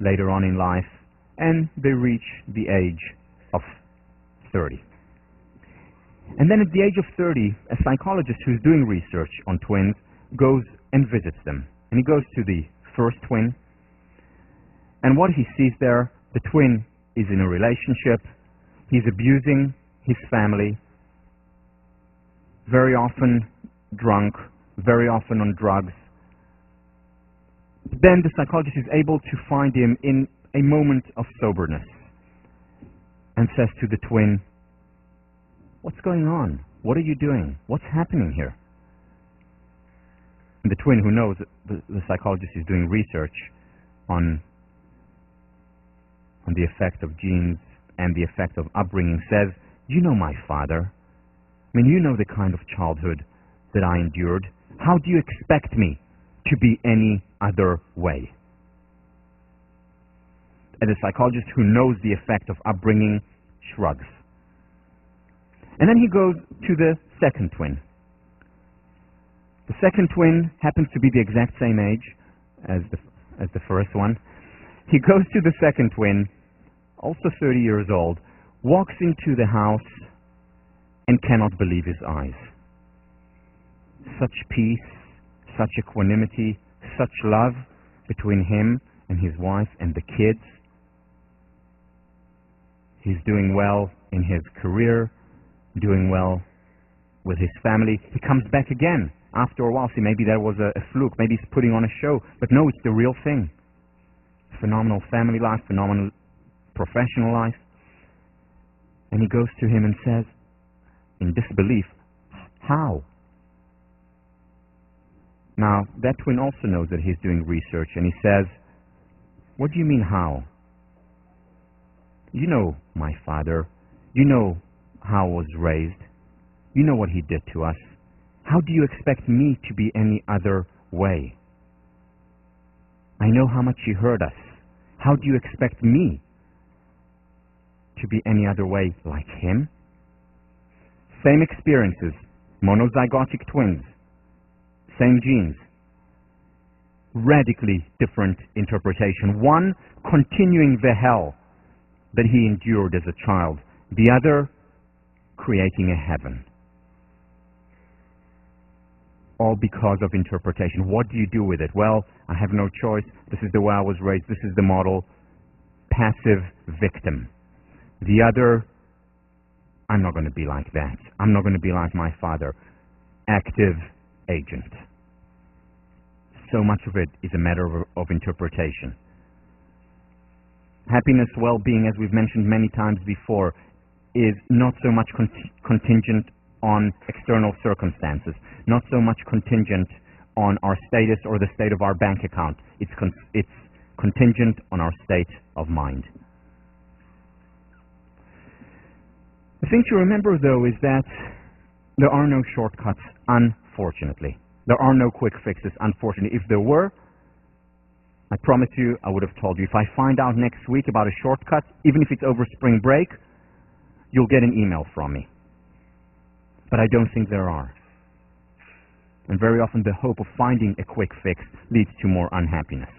S1: later on in life, and they reach the age of 30. And then at the age of 30, a psychologist who's doing research on twins goes and visits them. And he goes to the first twin, and what he sees there, the twin is in a relationship, he's abusing his family, very often drunk, very often on drugs. Then the psychologist is able to find him in a moment of soberness and says to the twin, What's going on? What are you doing? What's happening here? And the twin, who knows the, the psychologist is doing research on, on the effect of genes and the effect of upbringing says, You know my father. I mean, you know the kind of childhood that I endured. How do you expect me to be any other way? And the psychologist who knows the effect of upbringing shrugs. And then he goes to the second twin. The second twin happens to be the exact same age as the, as the first one. He goes to the second twin, also 30 years old, walks into the house and cannot believe his eyes. Such peace, such equanimity, such love between him and his wife and the kids. He's doing well in his career, doing well with his family. He comes back again after a while. See, maybe that was a, a fluke. Maybe he's putting on a show. But no, it's the real thing. Phenomenal family life, phenomenal professional life. And he goes to him and says, in disbelief, How? Now, that twin also knows that he's doing research, and he says, What do you mean, how? You know my father. You know how I was raised. You know what he did to us. How do you expect me to be any other way? I know how much he hurt us. How do you expect me to be any other way like him? Same experiences, monozygotic twins, same genes. Radically different interpretation. One continuing the hell that he endured as a child, the other creating a heaven. All because of interpretation. What do you do with it? Well, I have no choice. This is the way I was raised. This is the model. Passive victim. The other, I'm not going to be like that. I'm not going to be like my father. Active agent. So much of it is a matter of, of interpretation. Happiness, well-being, as we've mentioned many times before, is not so much con contingent on external circumstances, not so much contingent on our status or the state of our bank account. It's, con it's contingent on our state of mind. The thing to remember, though, is that there are no shortcuts, unfortunately. There are no quick fixes, unfortunately. If there were, I promise you, I would have told you. If I find out next week about a shortcut, even if it's over spring break, you'll get an email from me. But I don't think there are. And very often the hope of finding a quick fix leads to more unhappiness.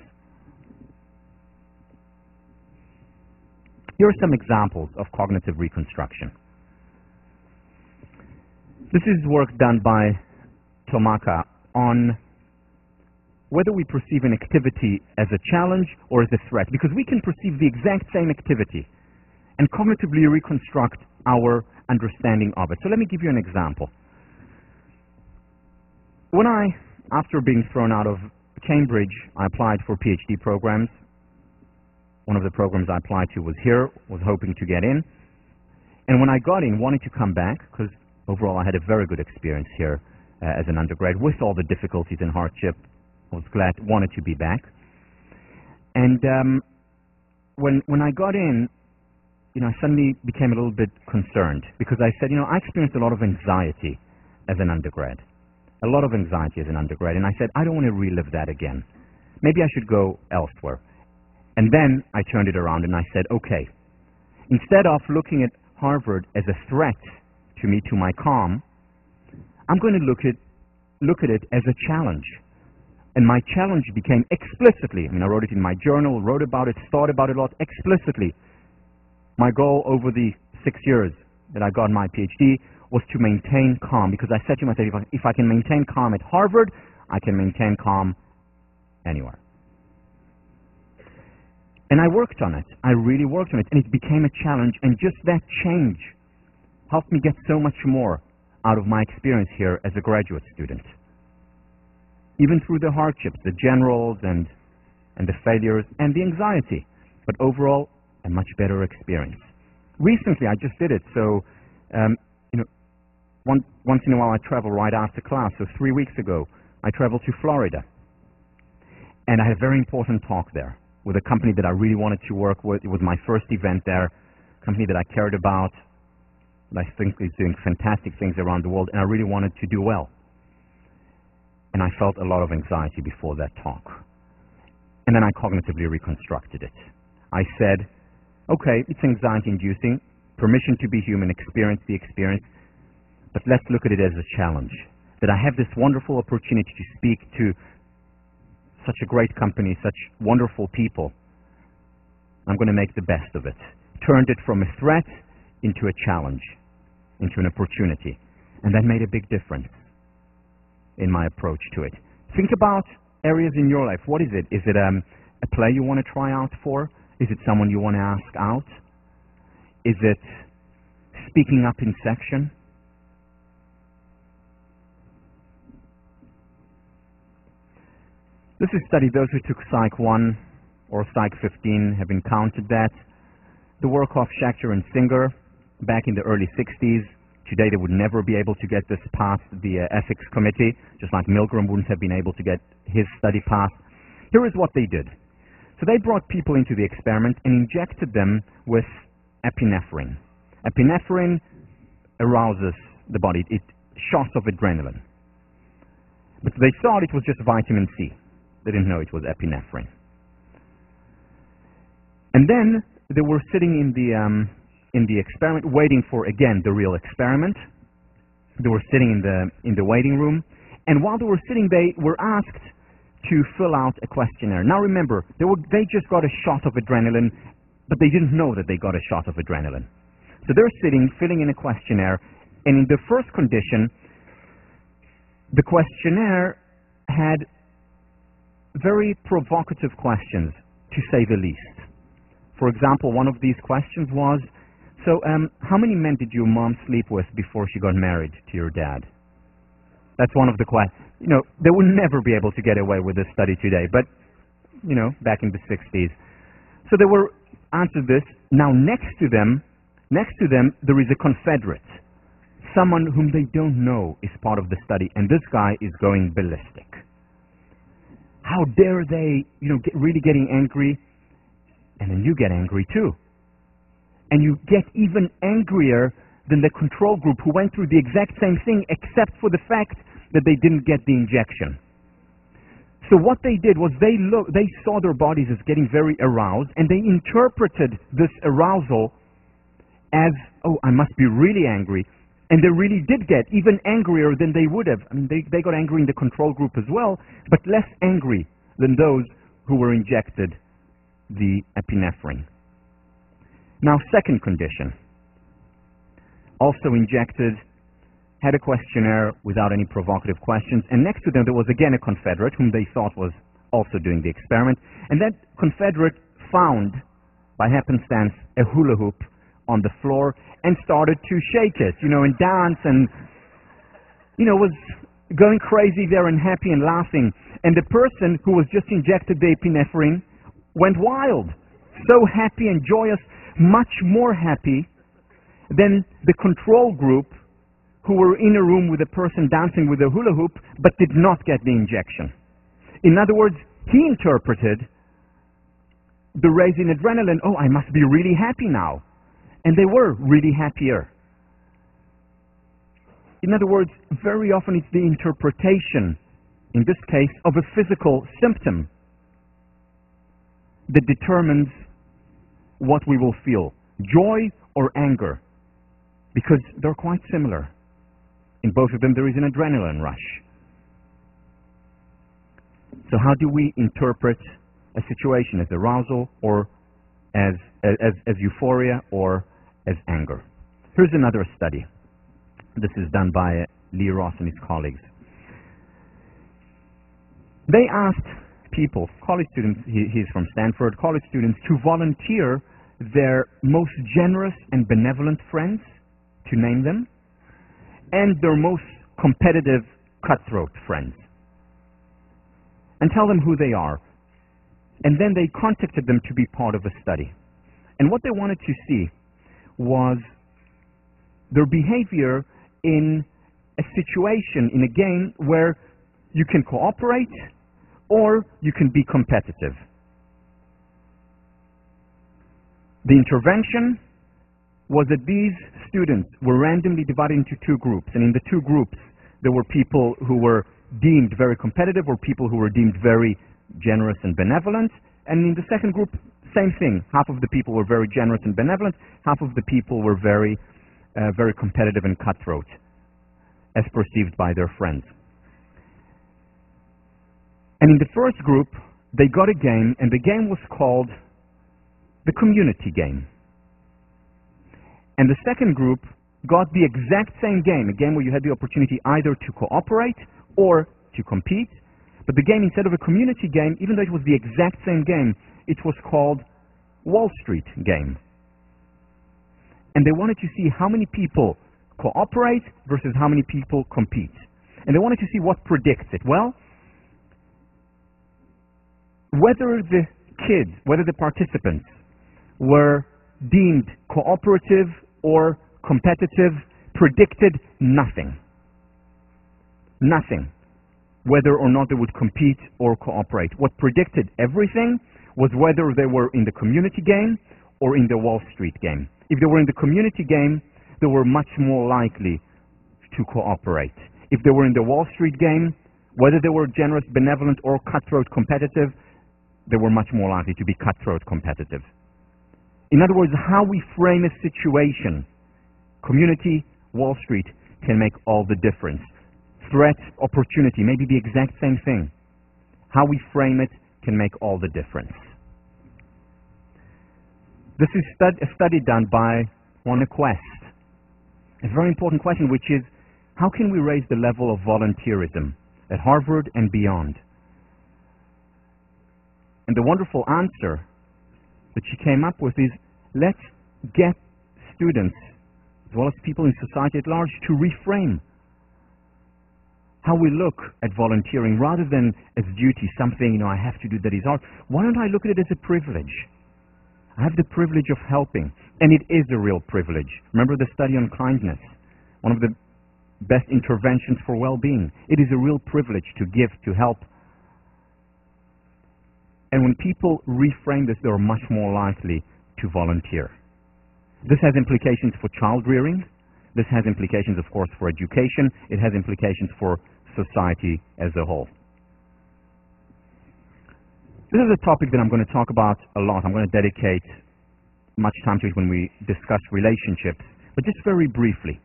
S1: Here are some examples of cognitive reconstruction. This is work done by Tomaka on whether we perceive an activity as a challenge or as a threat, because we can perceive the exact same activity and cognitively reconstruct our understanding of it. So let me give you an example. When I, after being thrown out of Cambridge, I applied for PhD programs. One of the programs I applied to was here, was hoping to get in. And when I got in, wanted to come back, because overall I had a very good experience here uh, as an undergrad, with all the difficulties and hardship. I was glad, wanted to be back. And um, when when I got in, you know, I suddenly became a little bit concerned because I said, you know, I experienced a lot of anxiety as an undergrad, a lot of anxiety as an undergrad, and I said, I don't want to relive that again. Maybe I should go elsewhere. And then I turned it around and I said, okay, instead of looking at Harvard as a threat to me, to my calm, I'm going to look at, look at it as a challenge. And my challenge became explicitly, I mean, I wrote it in my journal, wrote about it, thought about it a lot, explicitly. My goal over the six years that I got my PhD was to maintain calm because I said to myself, if I, if I can maintain calm at Harvard, I can maintain calm anywhere. And I worked on it. I really worked on it. And it became a challenge. And just that change helped me get so much more out of my experience here as a graduate student. Even through the hardships, the generals and, and the failures and the anxiety. But overall, a much better experience. Recently, I just did it. So, um, you know, one, once in a while I travel right after class. So three weeks ago, I traveled to Florida. And I had a very important talk there with a company that I really wanted to work with. It was my first event there company that I cared about, I think is doing fantastic things around the world, and I really wanted to do well. And I felt a lot of anxiety before that talk. And then I cognitively reconstructed it. I said, okay, it's anxiety inducing, permission to be human, experience the experience, but let's look at it as a challenge. That I have this wonderful opportunity to speak to such a great company, such wonderful people. I'm going to make the best of it. Turned it from a threat into a challenge, into an opportunity. And that made a big difference in my approach to it. Think about areas in your life. What is it? Is it um, a play you want to try out for? Is it someone you want to ask out? Is it speaking up in section? This is study. Those who took Psych 1 or Psych 15 have encountered that. The work of Schachter and Singer back in the early 60s. Today they would never be able to get this past the ethics committee, just like Milgram wouldn't have been able to get his study passed. Here is what they did. So they brought people into the experiment and injected them with epinephrine. Epinephrine arouses the body. It shots of adrenaline. But they thought it was just vitamin C. They didn't know it was epinephrine. And then they were sitting in the um, in the experiment, waiting for again the real experiment. They were sitting in the in the waiting room, and while they were sitting, they were asked to fill out a questionnaire. Now remember, they were they just got a shot of adrenaline, but they didn't know that they got a shot of adrenaline. So they're sitting, filling in a questionnaire, and in the first condition, the questionnaire had very provocative questions, to say the least. For example, one of these questions was, so um, how many men did your mom sleep with before she got married to your dad? That's one of the questions. You know, they would never be able to get away with this study today, but, you know, back in the 60s. So they were answered this. Now next to them, next to them, there is a Confederate, someone whom they don't know is part of the study, and this guy is going ballistic. How dare they, you know, get, really getting angry? And then you get angry too. And you get even angrier than the control group who went through the exact same thing except for the fact that they didn't get the injection. So what they did was they look, they saw their bodies as getting very aroused and they interpreted this arousal as, oh, I must be really angry. And they really did get even angrier than they would have. I mean, they, they got angry in the control group as well, but less angry than those who were injected the epinephrine. Now, second condition. Also injected, had a questionnaire without any provocative questions, and next to them there was again a Confederate whom they thought was also doing the experiment, and that Confederate found, by happenstance, a hula hoop on the floor and started to shake it, you know, and dance and, you know, was going crazy there and happy and laughing. And the person who was just injected the epinephrine went wild, so happy and joyous, much more happy than the control group who were in a room with a person dancing with a hula hoop but did not get the injection. In other words, he interpreted the raise in adrenaline, oh, I must be really happy now. And they were really happier. In other words, very often it's the interpretation, in this case, of a physical symptom that determines what we will feel, joy or anger, because they're quite similar. In both of them, there is an adrenaline rush. So how do we interpret a situation as arousal or as, as, as euphoria or as anger. Here's another study. This is done by Lee Ross and his colleagues. They asked people, college students, he, he's from Stanford, college students, to volunteer their most generous and benevolent friends, to name them, and their most competitive cutthroat friends. And tell them who they are. And then they contacted them to be part of a study. And what they wanted to see was their behavior in a situation, in a game where you can cooperate or you can be competitive. The intervention was that these students were randomly divided into two groups, and in the two groups, there were people who were deemed very competitive or people who were deemed very generous and benevolent, and in the second group, same thing. Half of the people were very generous and benevolent, half of the people were very, uh, very competitive and cutthroat, as perceived by their friends. And in the first group, they got a game, and the game was called the community game. And the second group got the exact same game, a game where you had the opportunity either to cooperate or to compete. But the game, instead of a community game, even though it was the exact same game, it was called Wall Street game. And they wanted to see how many people cooperate versus how many people compete. And they wanted to see what predicts it. Well, whether the kids, whether the participants were deemed cooperative or competitive predicted nothing. Nothing. Whether or not they would compete or cooperate. What predicted everything was whether they were in the community game or in the Wall Street game. If they were in the community game, they were much more likely to cooperate. If they were in the Wall Street game, whether they were generous, benevolent, or cutthroat competitive, they were much more likely to be cutthroat competitive. In other words, how we frame a situation, community, Wall Street, can make all the difference. Threat, opportunity, maybe the exact same thing. How we frame it can make all the difference. This is stud- a study done by One Quest. It's a very important question, which is how can we raise the level of volunteerism at Harvard and beyond? And the wonderful answer that she came up with is let's get students, as well as people in society at large, to reframe how we look at volunteering rather than as duty, something, you know, I have to do that is art. Why don't I look at it as a privilege? I have the privilege of helping, and it is a real privilege. Remember the study on kindness, one of the best interventions for well-being. It is a real privilege to give, to help, and when people reframe this, they're much more likely to volunteer. This has implications for child rearing. This has implications, of course, for education. It has implications for society as a whole. This is a topic that I'm going to talk about a lot. I'm going to dedicate much time to it when we discuss relationships. But just very briefly,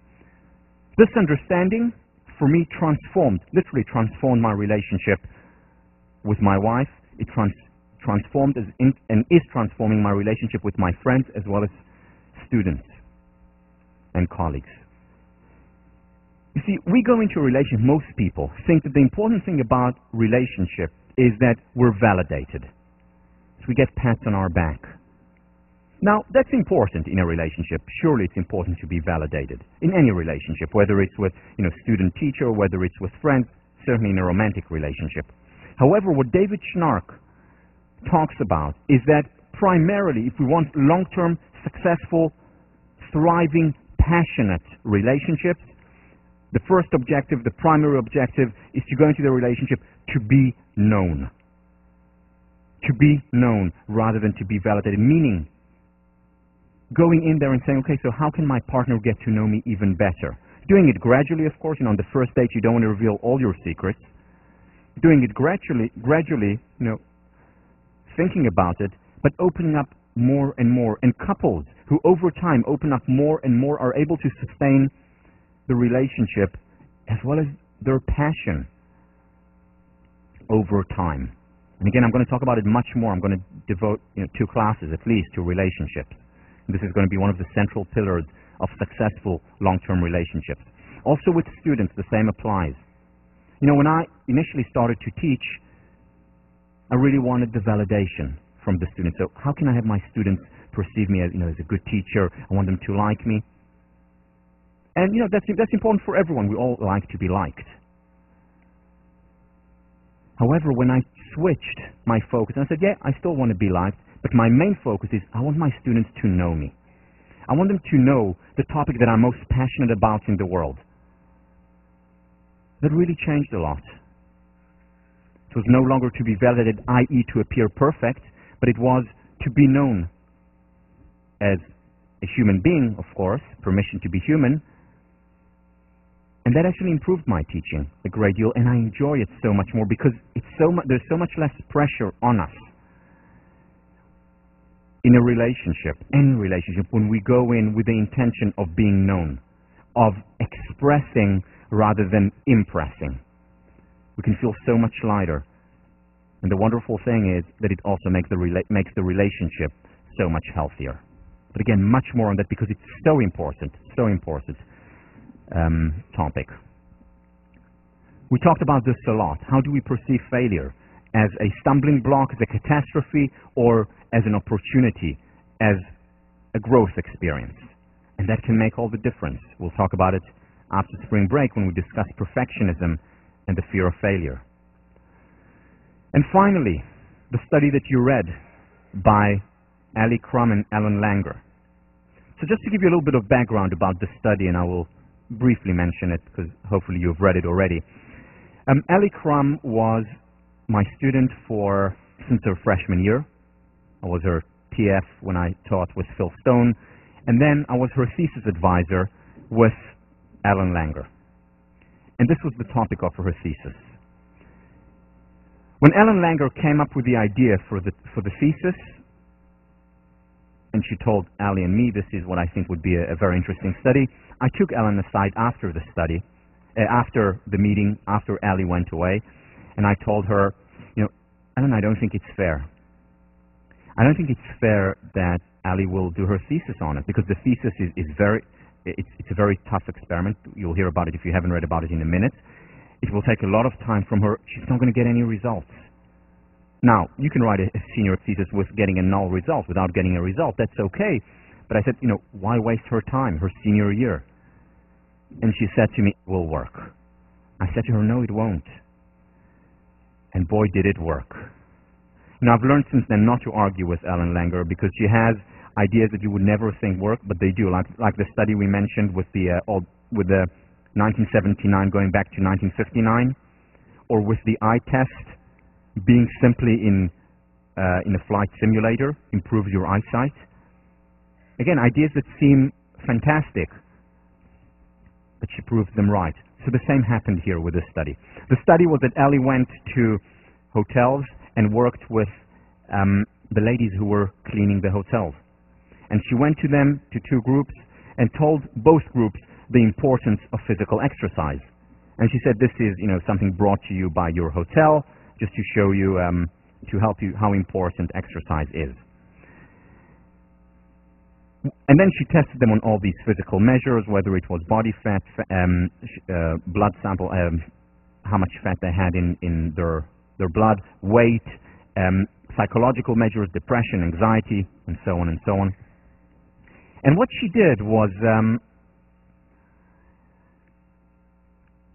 S1: this understanding for me transformed, literally transformed my relationship with my wife. It trans transformed and is transforming my relationship with my friends as well as students and colleagues. You see, we go into a relationship, most people think that the important thing about relationship is that we're validated. So we get pats on our back. Now, that's important in a relationship. Surely it's important to be validated in any relationship, whether it's with, you know, student-teacher, whether it's with friends, certainly in a romantic relationship. However, what David Schnarch talks about is that primarily, if we want long-term, successful, thriving, passionate relationships, the first objective, the primary objective, is to go into the relationship to be known. To be known rather than to be validated. Meaning, going in there and saying, okay, so how can my partner get to know me even better? Doing it gradually, of course. You know, on the first date, you don't want to reveal all your secrets. Doing it gradually, gradually, you know, thinking about it, but opening up more and more. And couples who over time open up more and more are able to sustain the relationship as well as their passion over time. And again, I'm going to talk about it much more. I'm going to devote you know, two classes at least to relationships. And this is going to be one of the central pillars of successful long-term relationships. Also with students, the same applies. You know, when I initially started to teach, I really wanted the validation from the students. So how can I have my students perceive me as, you know, as a good teacher? I want them to like me. And, you know, that's, that's important for everyone. We all like to be liked. However, when I switched my focus, and I said, yeah, I still want to be liked, but my main focus is I want my students to know me. I want them to know the topic that I'm most passionate about in the world. That really changed a lot. It was no longer to be validated, i.e. to appear perfect, but it was to be known as a human being, of course, permission to be human. And that actually improved my teaching a great deal, and I enjoy it so much more because it's so mu- there's so much less pressure on us in a relationship, any relationship, when we go in with the intention of being known, of expressing rather than impressing. We can feel so much lighter. And the wonderful thing is that it also makes the, rela- makes the relationship so much healthier. But again, much more on that because it's so important, so important um, topic. We talked about this a lot. How do we perceive failure? As a stumbling block, as a catastrophe, or as an opportunity, as a growth experience? And that can make all the difference. We'll talk about it after spring break when we discuss perfectionism and the fear of failure. And finally, the study that you read by Ali Crum and Ellen Langer. So just to give you a little bit of background about the study, and I will briefly mention it because hopefully you've read it already. Um, Ali Crum was my student for since her freshman year. I was her TF when I taught with Phil Stone, and then I was her thesis advisor with Ellen Langer. And this was the topic of her thesis. When Ellen Langer came up with the idea for the, for the thesis, and she told Ali and me this is what I think would be a, a very interesting study, I took Ellen aside after the study, uh, after the meeting, after Ali went away, and I told her, you know, Ellen, I don't think it's fair. I don't think it's fair that Ali will do her thesis on it because the thesis is, is very, it's, it's a very tough experiment. You'll hear about it if you haven't read about it in a minute. It will take a lot of time from her. She's not going to get any results. Now, you can write a, a senior thesis with getting a null result, without getting a result. That's okay. But I said, you know, why waste her time, her senior year? And she said to me, it will work. I said to her, no, it won't. And boy, did it work. Now, I've learned since then not to argue with Ellen Langer because she has ideas that you would never think work, but they do. Like, like the study we mentioned with the, uh, all, with the 1979 going back to 1959, or with the eye test being simply in, uh, in a flight simulator improves your eyesight. Again, ideas that seem fantastic, but she proved them right. So the same happened here with this study. The study was that Ellie went to hotels and worked with um, the ladies who were cleaning the hotels. And she went to them, to two groups, and told both groups the importance of physical exercise. And she said, this is, you know, something brought to you by your hotel, just to show you, um, to help you how important exercise is. And then she tested them on all these physical measures, whether it was body fat, um, uh, blood sample, um, how much fat they had in, in their, their blood, weight, um, psychological measures, depression, anxiety, and so on and so on. And what she did was, um,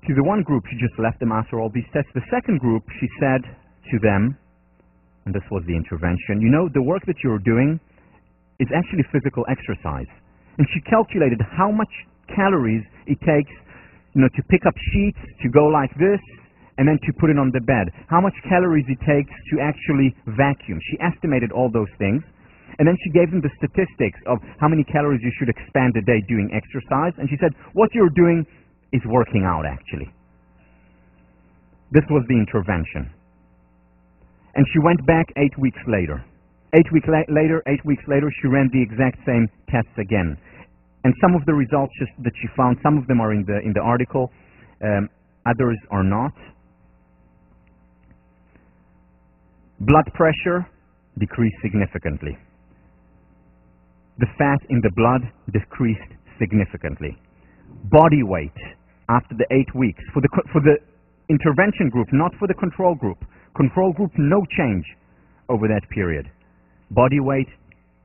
S1: to the one group, she just left them after all these tests. The second group, she said to them, and this was the intervention, you know, the work that you're doing is actually physical exercise. And she calculated how much calories it takes, you know, to pick up sheets, to go like this, and then to put it on the bed. How much calories it takes to actually vacuum. She estimated all those things. And then she gave them the statistics of how many calories you should expend a day doing exercise. And she said, what you're doing is working out, actually. This was the intervention. And she went back eight weeks later. Eight weeks la later, eight weeks later, she ran the exact same tests again. And some of the results that she found, some of them are in the in the article, um, others are not. Blood pressure decreased significantly. The fat in the blood decreased significantly. Body weight after the eight weeks for the for the intervention group, not for the control group. Control group, no change over that period. Body weight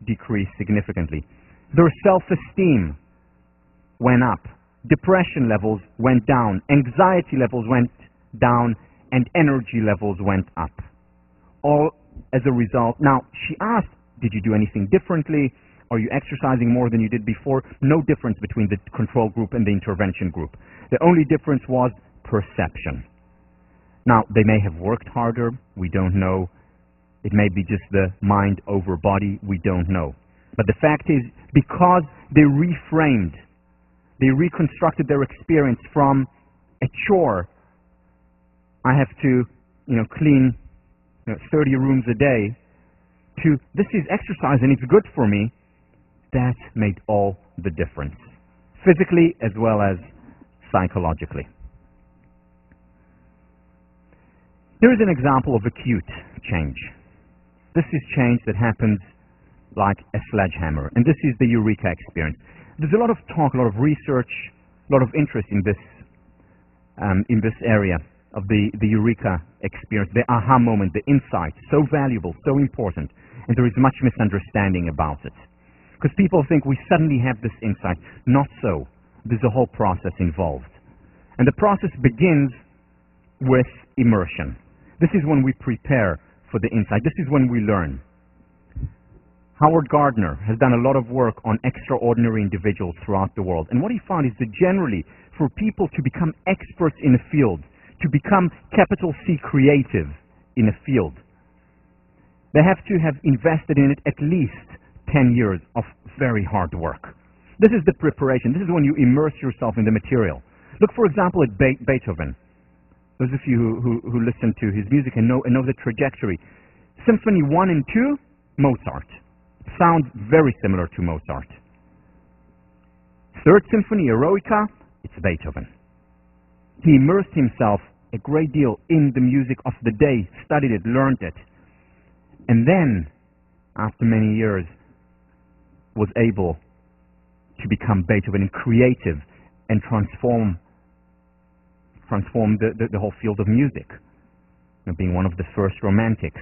S1: decreased significantly. Their self-esteem went up. Depression levels went down. Anxiety levels went down. And energy levels went up. All as a result. Now, she asked, did you do anything differently? Are you exercising more than you did before? No difference between the control group and the intervention group. The only difference was perception. Now, they may have worked harder. We don't know. It may be just the mind over body. We don't know. But the fact is, because they reframed, they reconstructed their experience from a chore, I have to, you know, clean you know, 30 rooms a day, to this is exercise and it's good for me, that made all the difference, physically as well as psychologically. Here is an example of acute change. This is change that happens like a sledgehammer, and this is the Eureka experience. There's a lot of talk, a lot of research, a lot of interest in this um, in this area of the, the Eureka experience, the aha moment, the insight, so valuable, so important, and there is much misunderstanding about it. Because people think we suddenly have this insight. Not so. There's a whole process involved. And the process begins with immersion. This is when we prepare for the insight. This is when we learn. Howard Gardner has done a lot of work on extraordinary individuals throughout the world. And what he found is that generally, for people to become experts in a field, to become capital C creative in a field, they have to have invested in it at least 10 years of very hard work. This is the preparation. This is when you immerse yourself in the material. Look, for example, at Be Beethoven. Those of you who, who, who listen to his music and know, and know the trajectory. Symphony 1 and 2, Mozart. Sounds very similar to Mozart. Third Symphony, Eroica, it's Beethoven. He immersed himself a great deal in the music of the day, studied it, learned it. And then, after many years, was able to become Beethoven and creative and transform transform the, the, the whole field of music, you know, being one of the first romantics.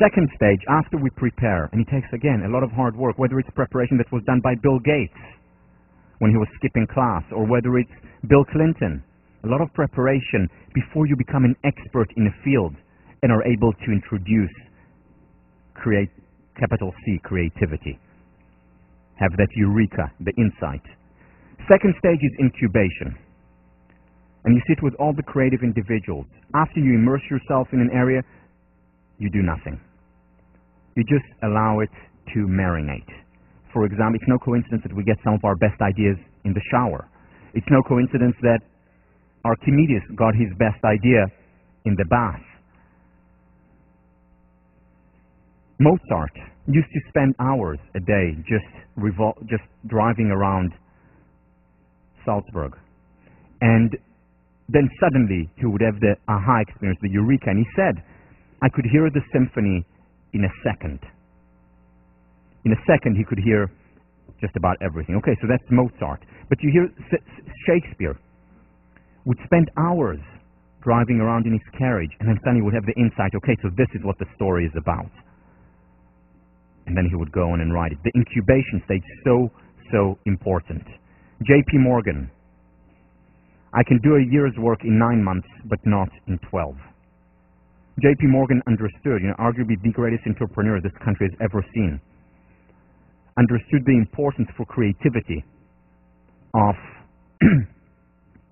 S1: Second stage, after we prepare, and it takes again a lot of hard work, whether it's preparation that was done by Bill Gates when he was skipping class, or whether it's Bill Clinton, a lot of preparation before you become an expert in a field and are able to introduce create capital C creativity. Have that eureka, the insight. Second stage is incubation. And you sit with all the creative individuals. After you immerse yourself in an area, you do nothing. You just allow it to marinate. For example, it's no coincidence that we get some of our best ideas in the shower. It's no coincidence that Archimedes got his best idea in the bath. Mozart used to spend hours a day just just driving around Salzburg. And then suddenly he would have the aha experience, the eureka, and he said, I could hear the symphony in a second. In a second, he could hear just about everything. Okay, so that's Mozart. But you hear Shakespeare would spend hours driving around in his carriage, and then suddenly would have the insight, okay, so this is what the story is about. And then he would go on and write it. The incubation stage so, so important. J.P. Morgan. I can do a year's work in nine months, but not in 12. J.P. Morgan understood, you know, arguably the greatest entrepreneur this country has ever seen, understood the importance for creativity of,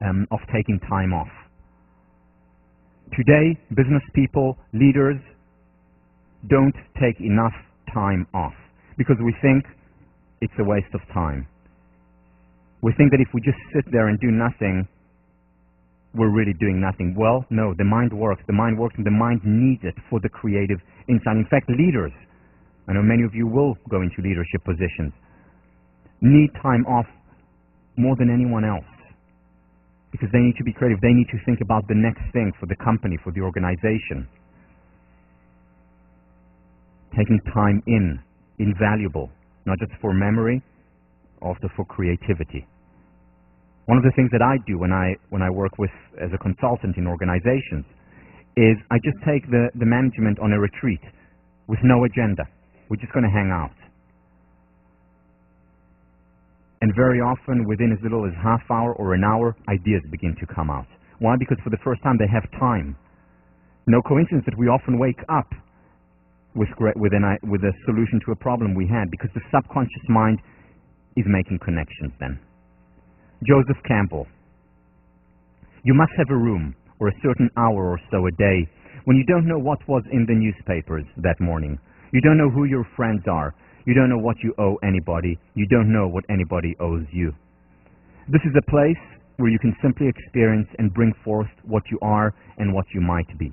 S1: um, of taking time off. Today, business people, leaders, don't take enough time off because we think it's a waste of time. We think that if we just sit there and do nothing, we're really doing nothing. Well, no, the mind works. The mind works and the mind needs it for the creative insight. In fact, leaders, I know many of you will go into leadership positions, need time off more than anyone else because they need to be creative. They need to think about the next thing for the company, for the organization taking time in, invaluable, not just for memory, also for creativity. One of the things that I do when I, when I work with, as a consultant in organizations is I just take the, the management on a retreat with no agenda. We're just going to hang out. And very often, within as little as half hour or an hour, ideas begin to come out. Why? Because for the first time they have time. No coincidence that we often wake up with, with, an, with a solution to a problem we had because the subconscious mind is making connections then. Joseph Campbell. You must have a room or a certain hour or so a day when you don't know what was in the newspapers that morning. You don't know who your friends are. You don't know what you owe anybody. You don't know what anybody owes you. This is a place where you can simply experience and bring forth what you are and what you might be.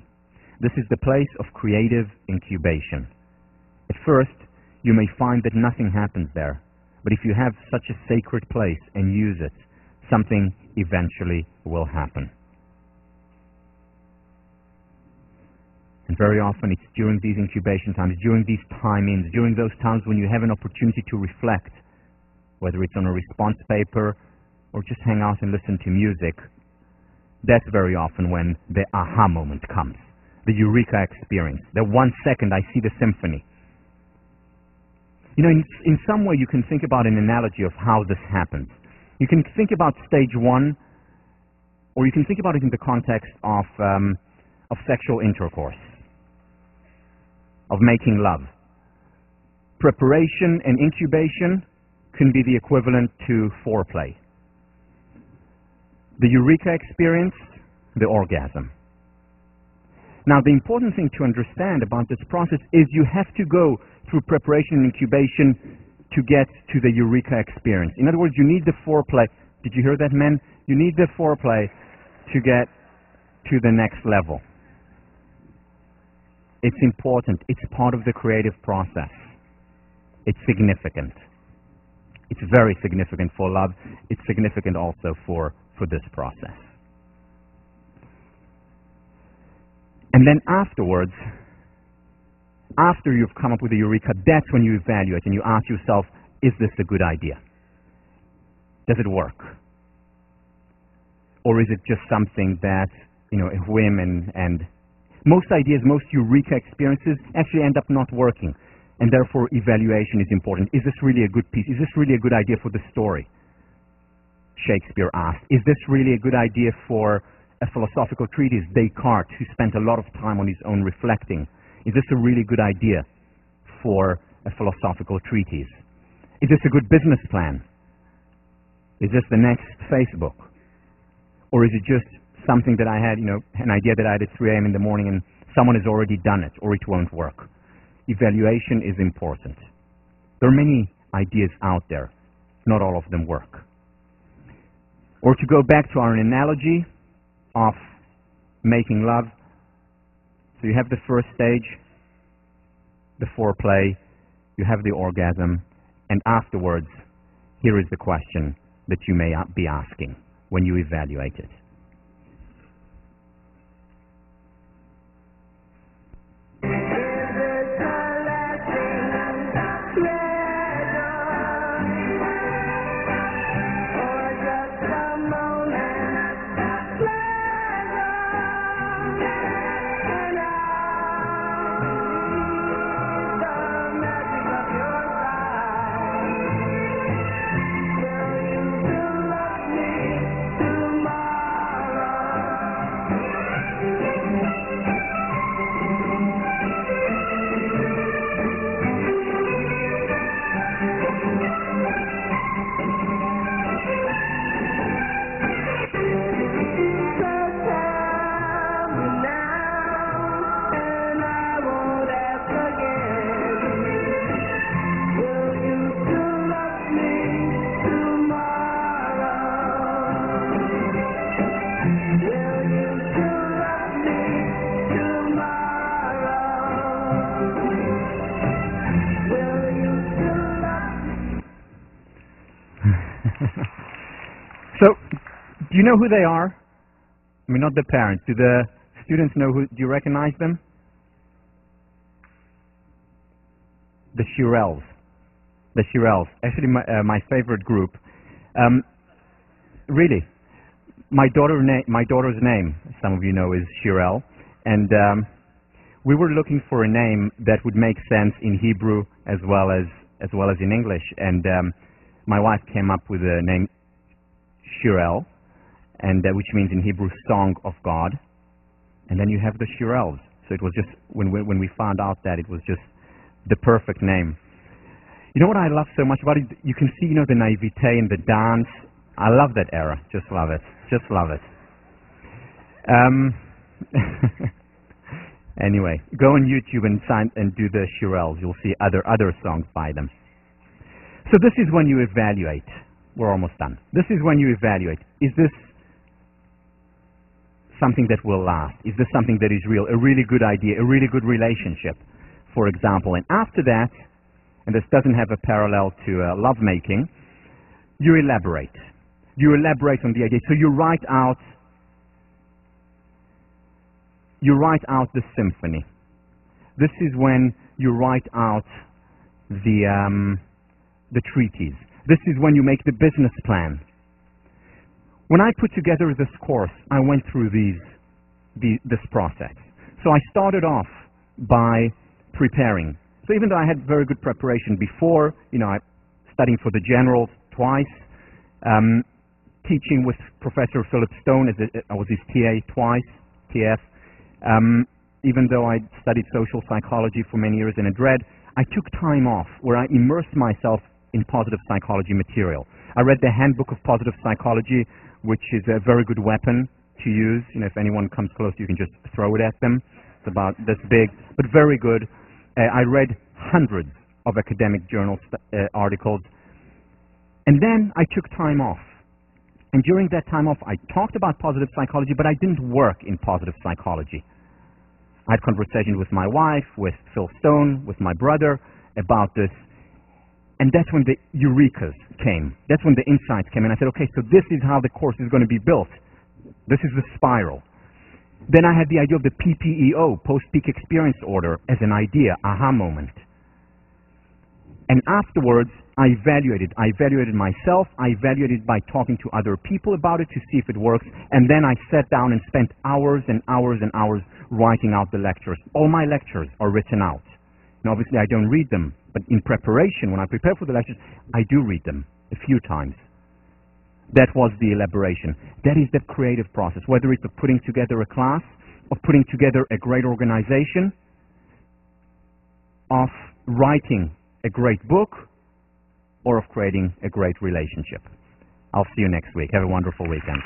S1: This is the place of creative incubation. At first, you may find that nothing happens there, but if you have such a sacred place and use it, something eventually will happen. And very often it's during these incubation times, during these time-ins, during those times when you have an opportunity to reflect, whether it's on a response paper or just hang out and listen to music, that's very often when the aha moment comes, the eureka experience. The one second I see the symphony. You know, in, in some way you can think about an analogy of how this happens. You can think about stage one, or you can think about it in the context of, um, of sexual intercourse, of making love. Preparation and incubation can be the equivalent to foreplay. The eureka experience, the orgasm. Now, the important thing to understand about this process is you have to go through preparation and incubation to get to the eureka experience. In other words, you need the foreplay. Did you hear that, men? You need the foreplay to get to the next level. It's important. It's part of the creative process. It's significant. It's very significant for love. It's significant also for, for this process. And then afterwards, after you've come up with a eureka, that's when you evaluate and you ask yourself, is this a good idea? Does it work? Or is it just something that, you know, a whim and, and most ideas, most eureka experiences actually end up not working. And therefore evaluation is important. Is this really a good piece? Is this really a good idea for the story? Shakespeare asked. Is this really a good idea for a philosophical treatise? Descartes, who spent a lot of time on his own reflecting is this a really good idea for a philosophical treatise? Is this a good business plan? Is this the next Facebook? Or is it just something that I had, you know, an idea that I had at 3 a.m. in the morning and someone has already done it or it won't work? Evaluation is important. There are many ideas out there. Not all of them work. Or to go back to our analogy of making love, so you have the first stage, the foreplay, you have the orgasm, and afterwards, here is the question that you may be asking when you evaluate it. Know who they are? I mean, not the parents. Do the students know who? Do you recognize them? The Shirelles. The Shirelles. Actually, my, uh, my favorite group. Um, really, my daughter my daughter's name, some of you know, is Shirelle, and um, we were looking for a name that would make sense in Hebrew as well as as well as in English, and um, my wife came up with the name Shirel, and uh, which means in Hebrew "song of God," and then you have the Shirelles. So it was just when we, when we found out that it was just the perfect name. You know what I love so much about it? You can see, you know, the naivete and the dance. I love that era. Just love it. Just love it. Um, Anyway, go on YouTube and sign and do the Shirelles. You'll see other other songs by them. So this is when you evaluate. We're almost done. This is when you evaluate. Is this something that will last? Is this something that is real? A really good idea, a really good relationship, for example. And after that, and this doesn't have a parallel to uh, lovemaking, you elaborate. You elaborate on the idea. So you write out you write out the symphony. This is when you write out the, um, the treaties. This is when you make the business plan. When I put together this course, I went through these, the, this process. So I started off by preparing. So even though I had very good preparation before, you know, I studying for the generals twice, um, teaching with Professor Philip Stone, as a, I was his TA twice, TF, um, even though I studied social psychology for many years in Madrid, I took time off where I immersed myself in positive psychology material. I read the Handbook of Positive Psychology, which is a very good weapon to use. You know, if anyone comes close, you can just throw it at them. It's about this big, but very good. Uh, I read hundreds of academic journal uh, articles, and then I took time off. And during that time off, I talked about positive psychology, but I didn't work in positive psychology. I had conversations with my wife, with Phil Stone, with my brother about this. And that's when the eurekas came. That's when the insights came. And I said, okay, so this is how the course is going to be built. This is the spiral. Then I had the idea of the PPEO, post-peak experience order, as an idea, aha moment. And afterwards, I evaluated. I evaluated myself. I evaluated by talking to other people about it to see if it works. And then I sat down and spent hours and hours and hours writing out the lectures. All my lectures are written out. Now, obviously, I don't read them, but in preparation, when I prepare for the lectures, I do read them a few times. That was the elaboration. That is the creative process, whether it's of putting together a class, of putting together a great organization, of writing a great book, or of creating a great relationship. I'll see you next week. Have a wonderful weekend.